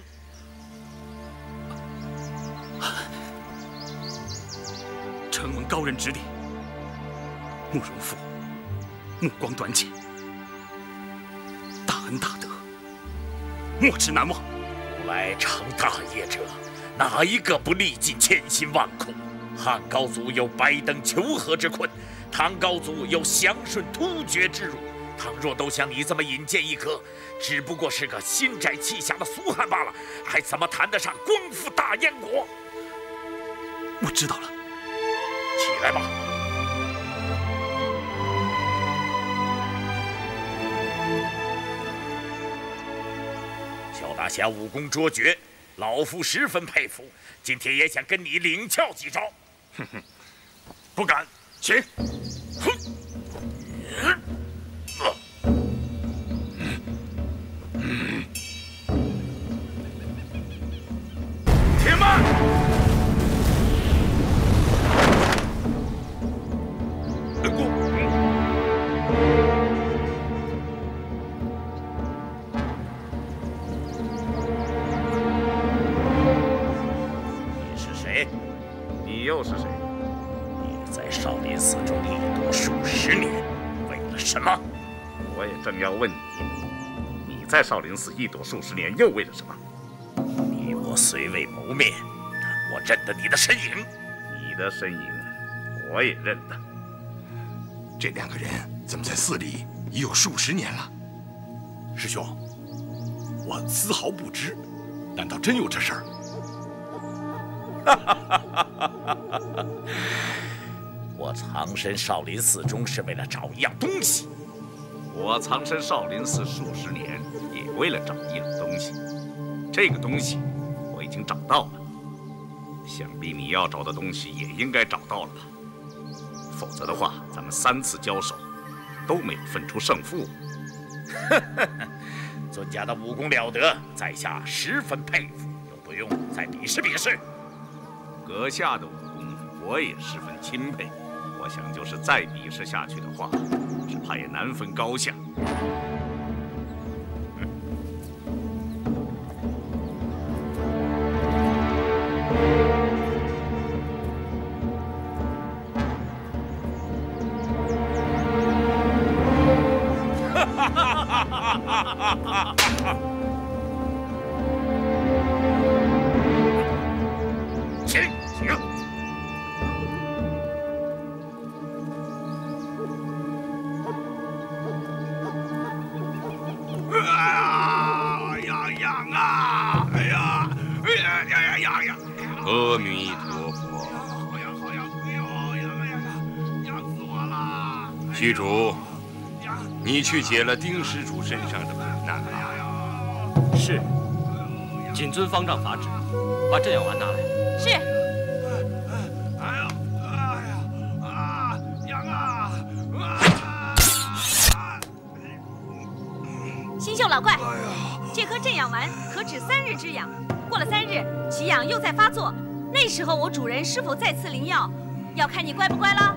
承蒙高人指点，慕容复目光短浅，大恩大德，莫齿难忘。古来成大业者，哪一个不历尽千辛万苦？汉高祖有白登求和之困，唐高祖有降顺突厥之辱。倘若都像你这么引荐一颗，只不过是个心窄气狭的俗汉罢了，还怎么谈得上光复大燕国？我知道了，起来吧。萧大侠武功卓绝，老夫十分佩服。今天也想跟你领教几招。哼哼，不敢，请。且少林寺一躲数十年，又为了什么？你我虽未谋面，但我认得你的身影。你的身影，我也认得。这两个人怎么在寺里已有数十年了？师兄，我丝毫不知。难道真有这事儿？[LAUGHS] 我藏身少林寺中是为了找一样东西。我藏身少林寺数十年，也为了找一样东西。这个东西我已经找到了，想必你要找的东西也应该找到了吧？否则的话，咱们三次交手都没有分出胜负。[LAUGHS] 尊家的武功了得，在下十分佩服，有不用再比试比试。阁下的武功我也十分钦佩，我想就是再比试下去的话，只怕也难分高下。虚竹，你去解了丁施主身上的苦难吧。是。谨遵方丈法旨，把镇养丸拿来。是。哎呀哎呀啊！痒啊！星宿老怪，这颗镇养丸可止三日之痒，过了三日，其痒又再发作，那时候我主人是否再次灵药，要看你乖不乖了。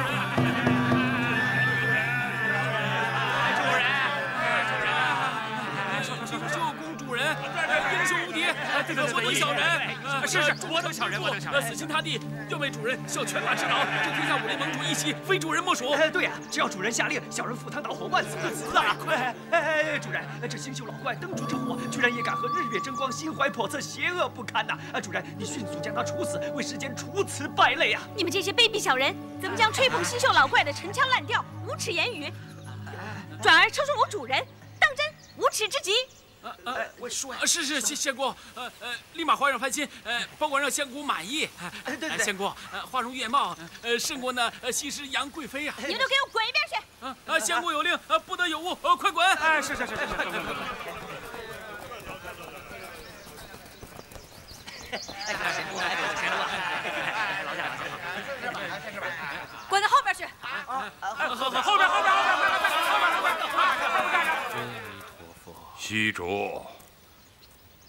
无敌，这个我等小人，是是，我等小人，我等小人，死心塌地要为主人效犬马之劳，这天下武林盟主一席，非主人莫属。对呀，只要主人下令，小人赴汤蹈火，万死不辞啊！哎哎，主人，这星宿老怪灯烛之火，居然也敢和日月争光，心怀叵测，邪恶不堪呐！啊，主人，你迅速将他处死，为世间除此败类啊！你们这些卑鄙小人，怎么将吹捧星宿老怪的陈腔滥调、无耻言语，转而称说我主人，当真无耻至极！呃呃，我说呀，是是仙仙姑，呃呃，立马换上翻新，呃，保管让仙姑满意。对对，仙姑，呃，花容月貌，呃，胜过那呃西施杨贵妃呀。你们都给我滚一边去！啊啊，仙姑有令，呃，不得有误，呃，快滚！哎，是是是是是。滚到后边去！啊，后后后边后边虚竹，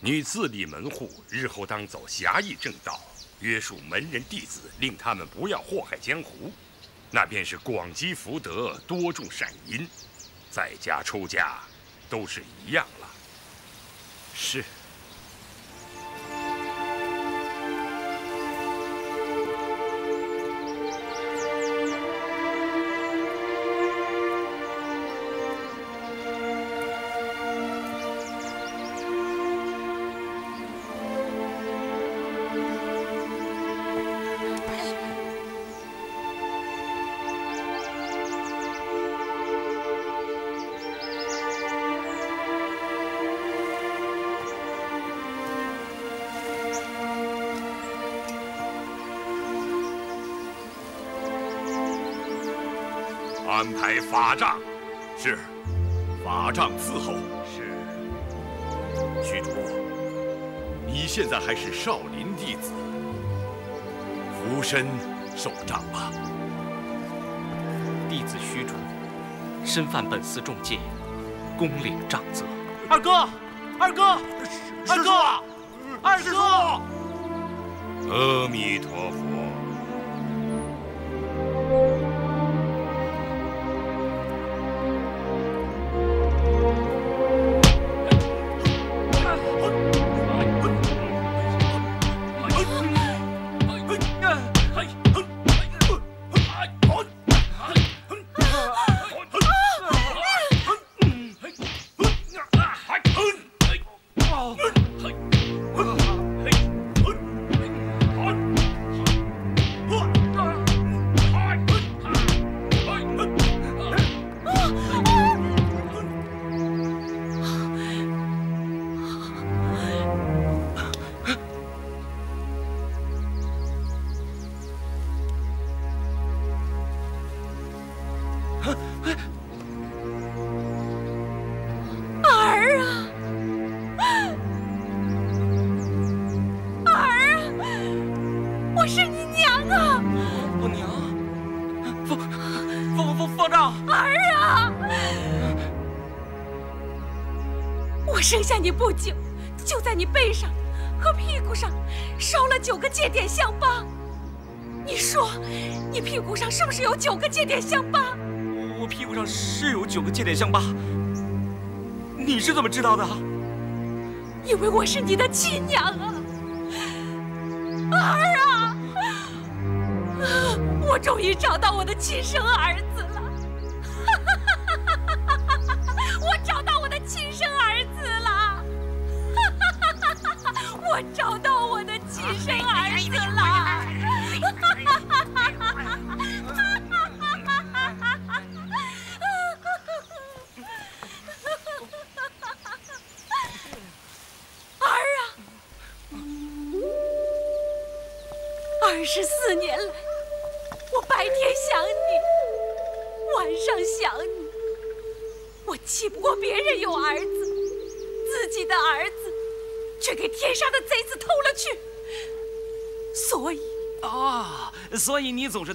你自立门户，日后当走侠义正道，约束门人弟子，令他们不要祸害江湖，那便是广积福德，多种善因。在家出家，都是一样了。是。安排法杖，是，法杖伺候。是。虚竹，你现在还是少林弟子，俯身受杖吧。弟子虚竹，身犯本寺重戒，恭领杖责。二哥，二哥，二哥，二哥。阿弥陀佛。哼哼儿啊儿啊，我是你娘啊，我娘，不，放放放放这，儿啊。我生下你不久，就在你背上和屁股上烧了九个戒点香疤。你说你屁股上是不是有九个戒点香疤？上是有九个戒点香疤。你是怎么知道的？因为我是你的亲娘啊，儿啊！我终于找到我的亲生儿子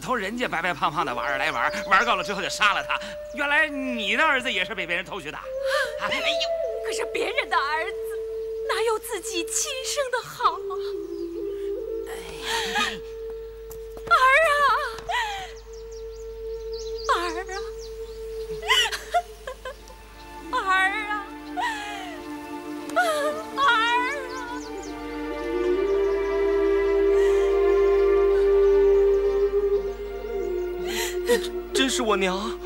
偷人家白白胖胖的娃儿来玩，玩够了之后就杀了他。原来你的儿子也是被别人偷去的。哎呦，可是别人的儿子哪有自己亲娘。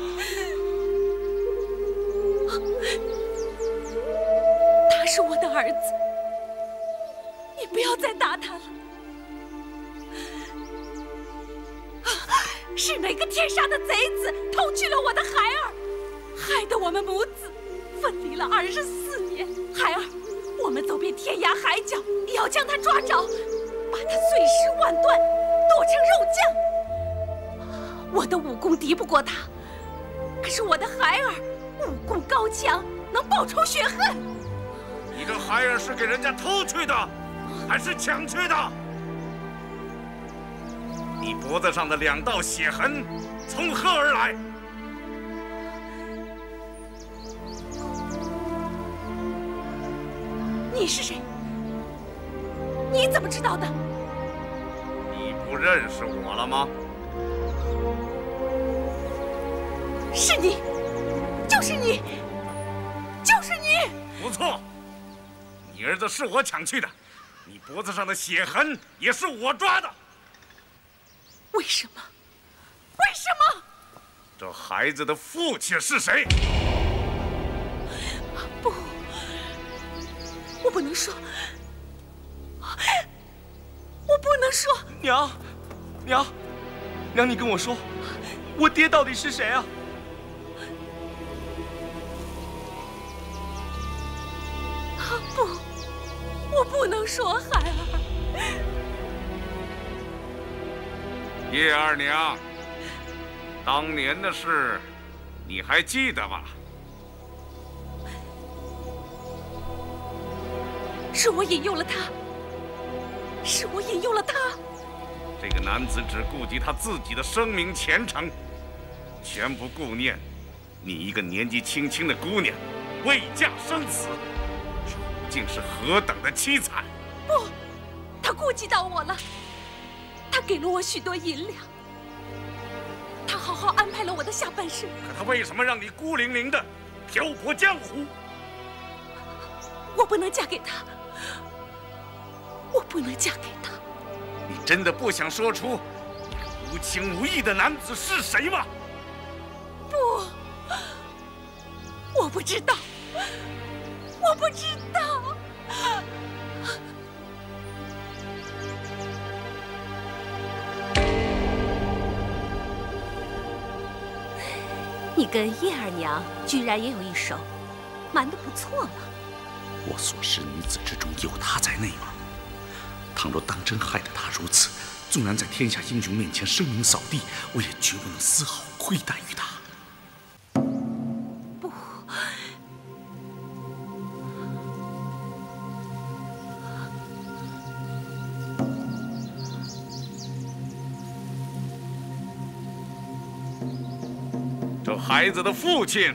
两道血痕从何而来？你是谁？你怎么知道的？你不认识我了吗？是你，就是你，就是你！不错，你儿子是我抢去的，你脖子上的血痕也是我抓的。为什么？为什么？这孩子的父亲是谁？不，我不能说，我不能说。娘，娘，娘，你跟我说，我爹到底是谁啊？不，我不能说，孩儿。叶二娘，当年的事，你还记得吧？是我引诱了他，是我引诱了他。这个男子只顾及他自己的声名前程，全不顾念你一个年纪轻轻的姑娘，未嫁生死，处境是何等的凄惨。不，他顾及到我了。他给了我许多银两，他好好安排了我的下半生。可他为什么让你孤零零的漂泊江湖？我不能嫁给他，我不能嫁给他。你真的不想说出无情无义的男子是谁吗？不，我不知道，我不知道。你跟叶二娘居然也有一手，瞒得不错嘛。我所识女子之中有她在内吗？倘若当真害得她如此，纵然在天下英雄面前声名扫地，我也绝不能丝毫亏待于她。孩子的父亲，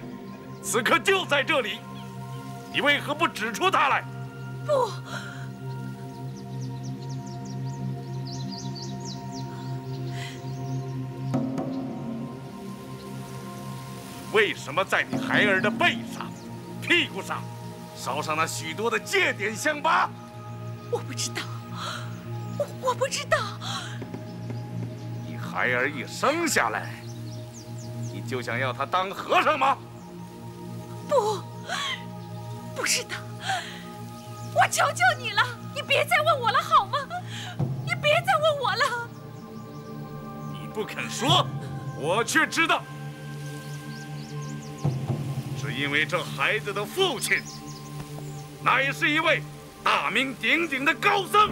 此刻就在这里。你为何不指出他来？不，为什么在你孩儿的背上、屁股上烧上了许多的戒点香疤？我不知道，我我不知道。你孩儿一生下来，你就想要他当和尚吗？不，不是的，我求求你了，你别再问我了好吗？你别再问我了。你不肯说，我却知道，是因为这孩子的父亲，乃是一位大名鼎鼎的高僧。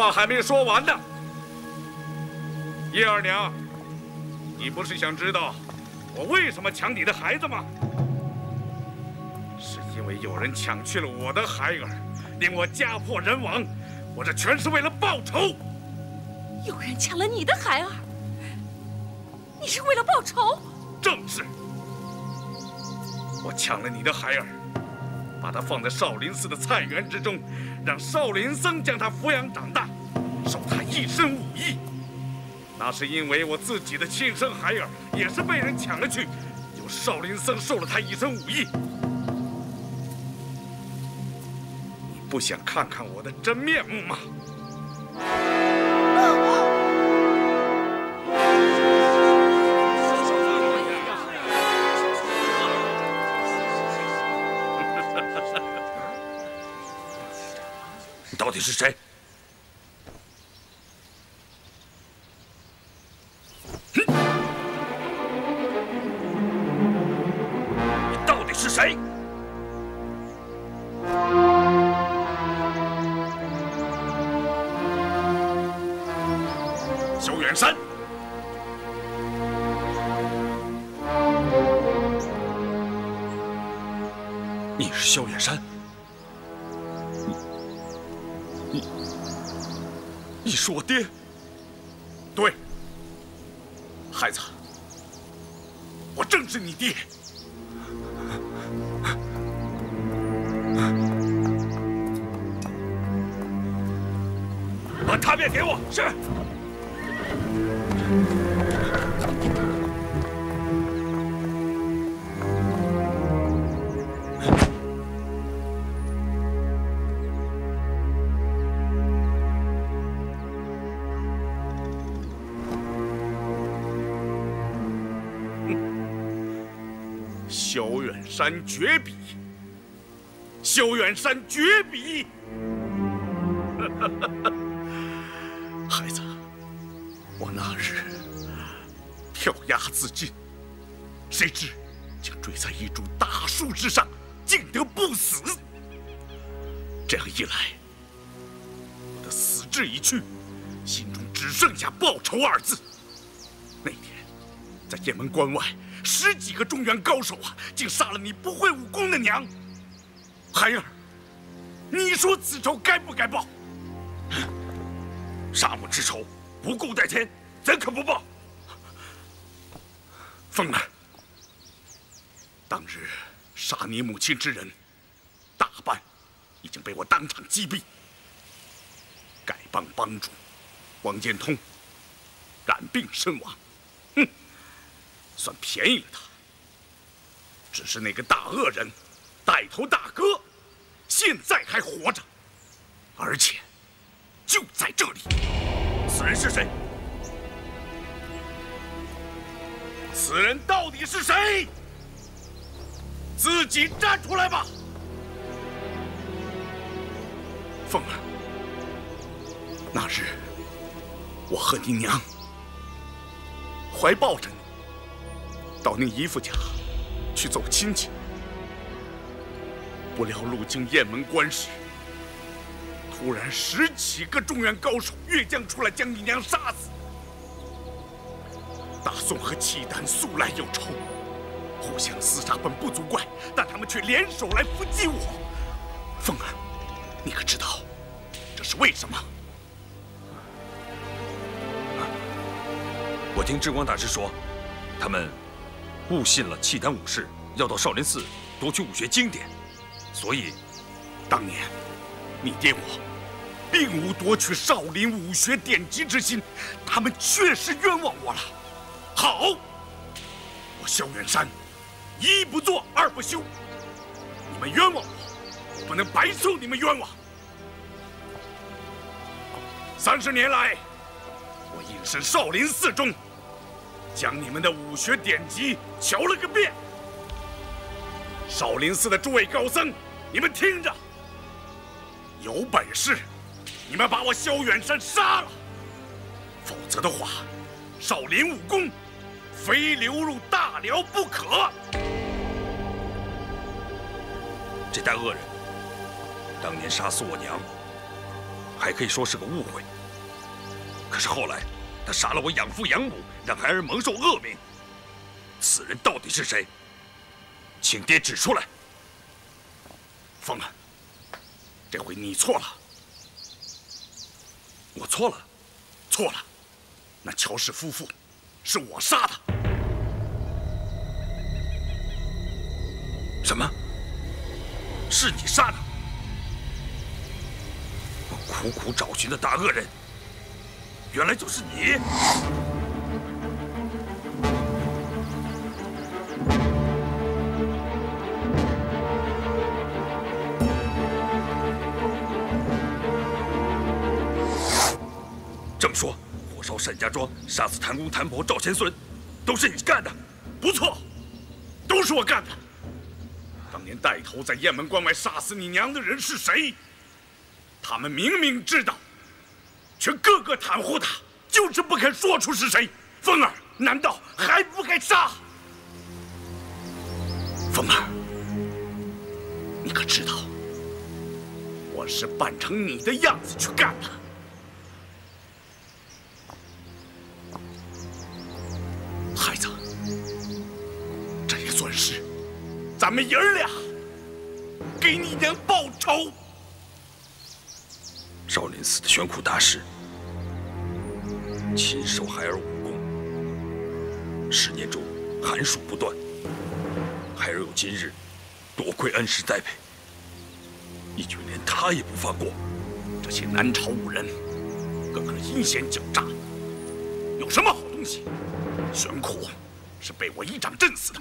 话还没说完呢。叶二娘，你不是想知道我为什么抢你的孩子吗？是因为有人抢去了我的孩儿，令我家破人亡。我这全是为了报仇。有人抢了你的孩儿，你是为了报仇？正是，我抢了你的孩儿，把他放在少林寺的菜园之中，让少林僧将他抚养长大，授他一身武艺。那是因为我自己的亲生孩儿也是被人抢了去，由少林僧授了他一身武艺。你不想看看我的真面目吗？[LAUGHS] 你到底是谁？山绝笔，萧远山绝笔。[LAUGHS] 孩子，我那日跳崖自尽，谁知竟坠在一株大树之上，竟得不死。这样一来，我的死志已去，心中只剩下报仇二字。那天，在雁门关外，十几个中原高手啊，竟杀了你不会武功的娘。孩儿，你说此仇该不该报？杀母之仇，不共戴天，怎可不报？凤儿，当日杀你母亲之人，大半已经被我当场击毙。丐帮帮主王建通染病身亡，算便宜了他。只是那个大恶人，带头大哥，现在还活着，而且就在这里。此人是谁？此人到底是谁？自己站出来吧！凤儿，那日我和你娘怀抱着你，到您姨父家去走亲戚，不料路经雁门关时，突然十几个中原高手越江出来，将你娘杀死。大宋和契丹素来有仇，互相厮杀本不足怪，但他们却联手来伏击我。凤儿，你可知道这是为什么？我听智光大师说，他们误信了契丹武士要到少林寺夺取武学经典，所以当年你爹我并无夺取少林武学典籍之心，他们确实冤枉我了。好，我萧远山一不做二不休，你们冤枉我，我不能白受你们冤枉。三十年来，我隐身少林寺中，将你们的武学典籍瞧了个遍。少林寺的诸位高僧，你们听着，有本事，你们把我萧远山杀了，否则的话，少林武功非流入大辽不可。这代恶人当年杀死我娘，还可以说是个误会。可是后来，他杀了我养父养母，让孩儿蒙受恶名。此人到底是谁？请爹指出来。凤儿，这回你错了。我错了，错了。那乔氏夫妇是我杀的。什么？是你杀的？我苦苦找寻的大恶人，原来就是你！沈家庄，杀死谭公、谭婆、赵钱孙，都是你干的？不错，都是我干的。当年带头在雁门关外杀死你娘的人是谁？他们明明知道，却个个袒护他，就是不肯说出是谁。凤儿，难道还不该杀？凤儿，你可知道，我是扮成你的样子去干的。孩子，这也算是咱们爷儿俩给你娘报仇。少林寺的玄苦大师亲授孩儿武功，十年中寒暑不断，孩儿有今日，多亏恩师栽培，你却连他也不放过。这些南朝武人，个个阴险狡诈，有什么好东西？玄苦是被我一掌震死的。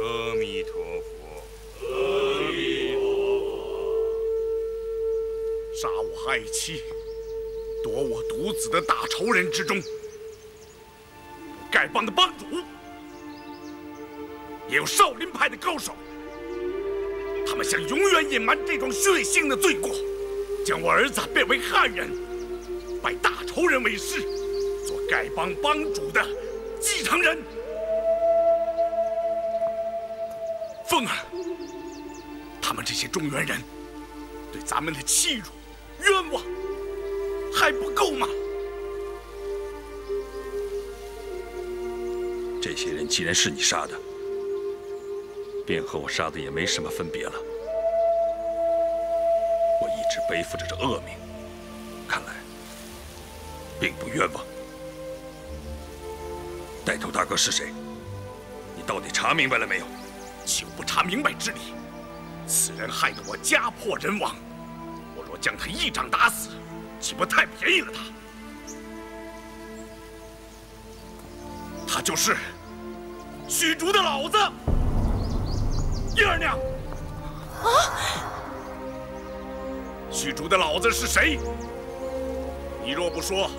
阿弥陀佛，阿弥陀佛。杀我爱妻、夺我独子的大仇人之中，丐帮的帮主，也有少林派的高手。他们想永远隐瞒这桩血腥的罪过，将我儿子变为汉人，拜大仇人为师，做丐帮帮主的继承人。凤儿，他们这些中原人对咱们的欺辱、冤枉还不够吗？这些人既然是你杀的，便和我杀的也没什么分别了。我一直背负着这恶名，看来并不冤枉。带头大哥是谁？你到底查明白了没有？岂有不查明白之理。此人害得我家破人亡，我若将他一掌打死，岂不太便宜了他？他就是许竹的老子，叶儿娘。啊！虚竹的老子是谁？你若不说，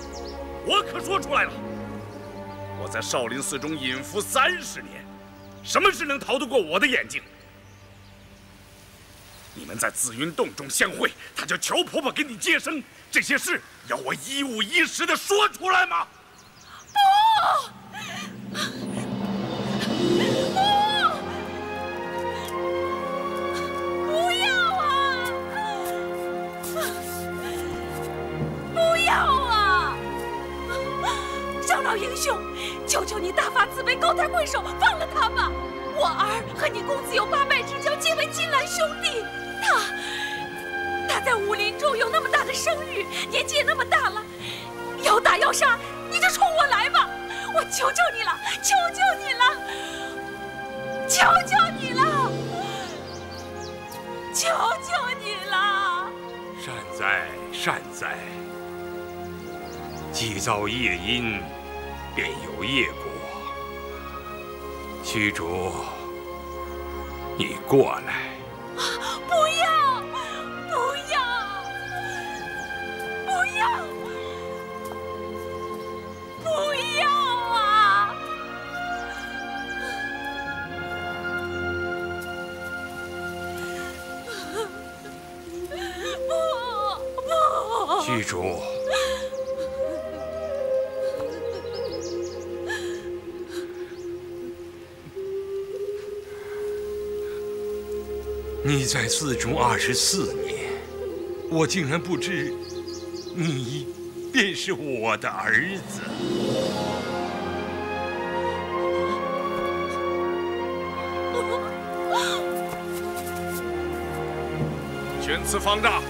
我可说出来了。我在少林寺中隐伏三十年，什么事能逃得过我的眼睛？你们在紫云洞中相会，他叫乔婆婆给你接生，这些事要我一五一十的说出来吗？不，不，英雄，求求你大发慈悲，高抬贵手，放了他吧！我儿和你公子有八拜之交，结为金兰兄弟。他，他在武林中有那么大的声誉，年纪也那么大了，要打要杀，你就冲我来吧！我求求你了，求求你了，求求你了，求求你了！善哉善哉，既遭业因，便有业果。虚竹，你过来。不要，不要，不要，不要啊！不 [LAUGHS] 不，虚竹，你在寺中二十四年，我竟然不知，你便是我的儿子。玄慈方丈，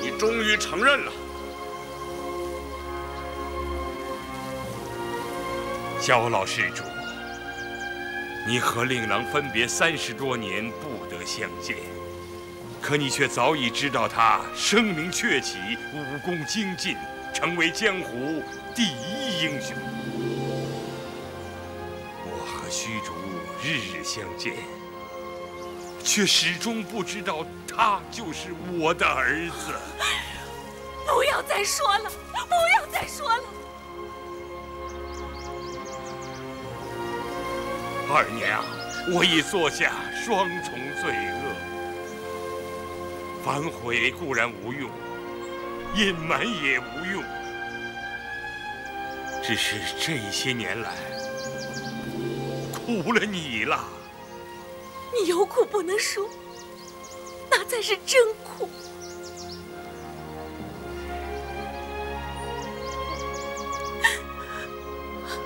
你终于承认了。萧老施主，你和令郎分别三十多年，不得相见，可你却早已知道他声名鹊起，武功精进，成为江湖第一英雄。我和虚竹日日相见，却始终不知道他就是我的儿子。[LAUGHS] 不要再说了，不要再说了！二娘，我已做下双重罪恶，反悔固然无用，隐瞒也无用。只是这些年来，苦了你了。你有苦不能说，那才是真苦。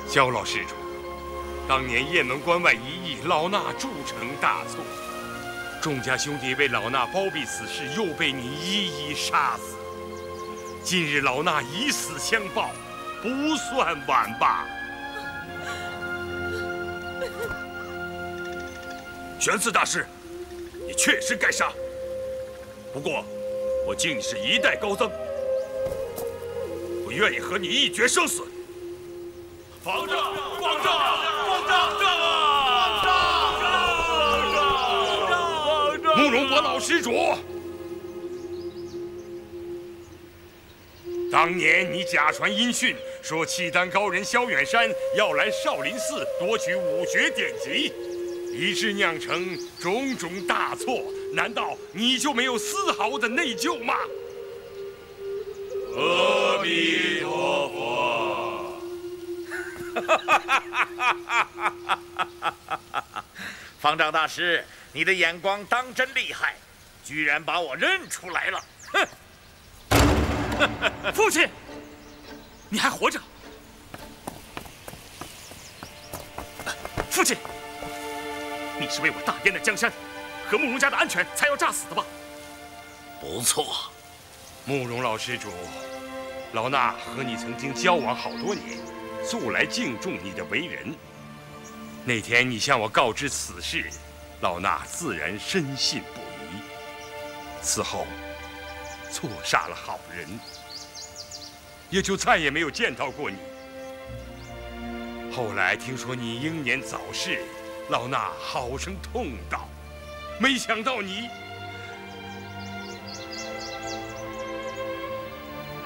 萧老施主，当年雁门关外一役，老衲铸成大错，众家兄弟为老衲包庇此事，又被你一一杀死。今日老衲以死相报，不算晚吧？玄慈大师，你确实该杀。不过，我敬你是一代高僧，我愿意和你一决生死。方丈，慕容博老施主，当年你假传音讯，说契丹高人萧远山要来少林寺夺取武学典籍，以致酿成种种大错，难道你就没有丝毫的内疚吗？阿弥陀佛。[LAUGHS] 方丈大师，你的眼光当真厉害，居然把我认出来了！哼！父亲，你还活着？父亲，你是为我大燕的江山和慕容家的安全才要诈死的吧？不错，慕容老施主，老衲和你曾经交往好多年。素来敬重你的为人。那天你向我告知此事，老衲自然深信不疑。此后，错杀了好人，也就再也没有见到过你。后来听说你英年早逝，老衲好生痛悼。没想到你，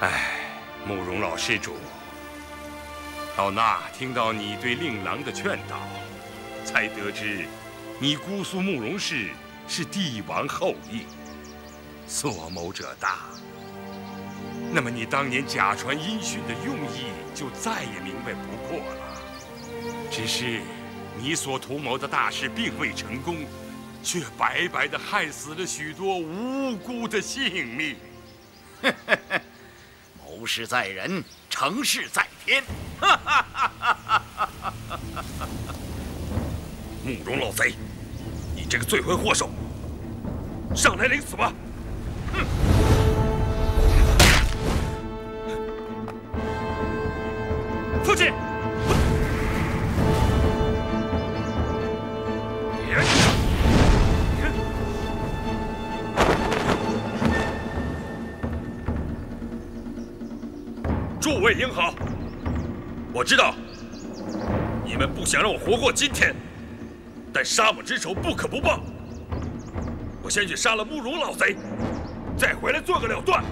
唉，慕容老施主。老衲听到你对令郎的劝导，才得知，你姑苏慕容氏是帝王后裔，所谋者大。那么你当年假传音讯的用意就再也明白不过了。只是你所图谋的大事并未成功，却白白的害死了许多无辜的性命。[LAUGHS] 谋事在人，成事在天。慕容老贼，你这个罪魁祸首，上来领死吧！父亲，诸位英豪，我知道你们不想让我活过今天，但杀我之仇不可不报。我先去杀了慕容老贼，再回来做个了断。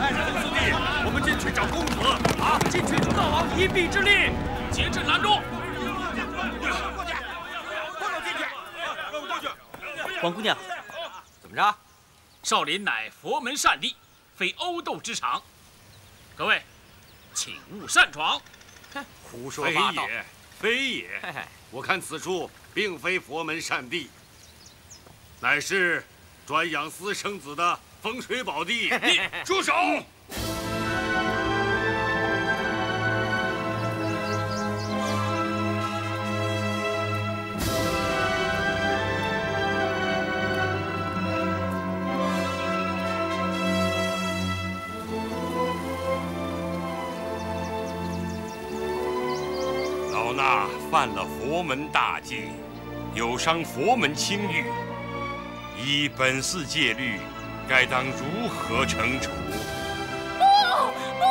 哎，兄弟，我们进去找公子啊！进去助大王一臂之力，节制拦住！王姑娘，怎么着？少林乃佛门善地，非殴斗之场。各位，请勿擅闯。胡说八道！非也，我看此处并非佛门善地，乃是专养私生子的风水宝地。[LAUGHS] 你住手！门大戒，有伤佛门清誉，依本寺戒律，该当如何惩处？不不！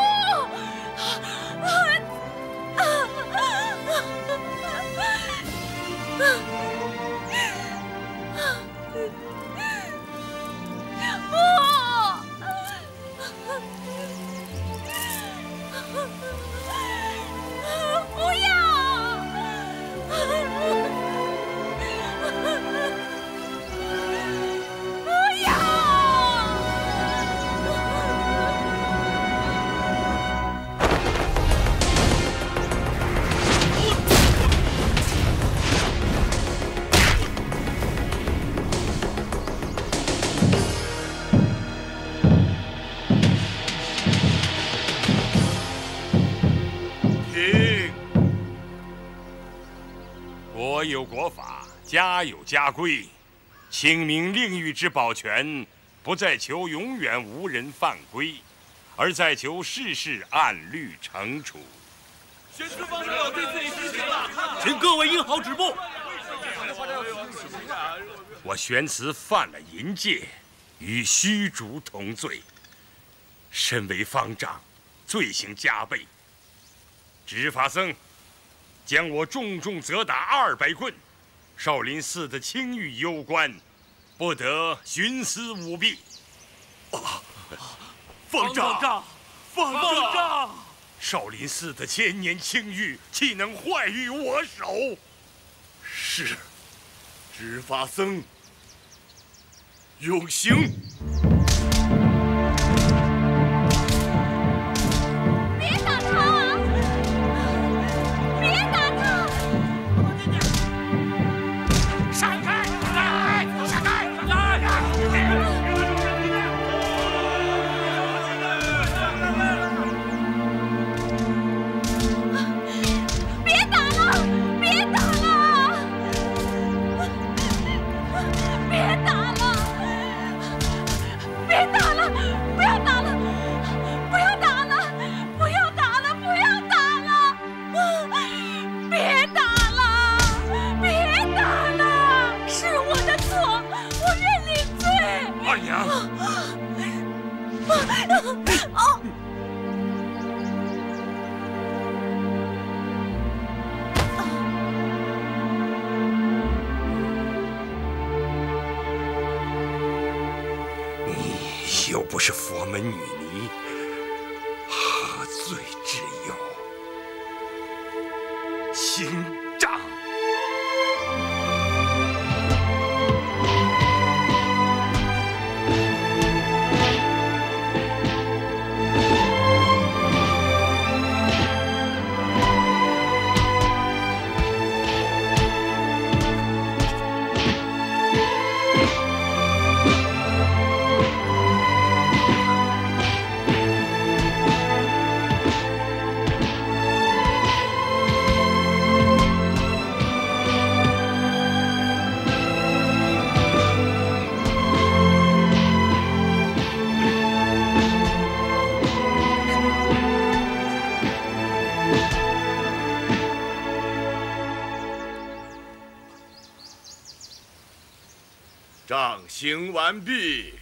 不！法，家有家规，清明令誉之保全，不在求永远无人犯规，而在求事事按律惩处。宣词方者对自己施行了，请各位英豪止步。我玄慈犯了淫戒，与虚竹同罪。身为方丈，罪行加倍。执法僧将我重重责打二百棍。少林寺的清誉攸关，不得徇私舞弊。方丈，方丈，少林寺的千年清誉，岂能坏于我手？是，执法僧永行。行完毕。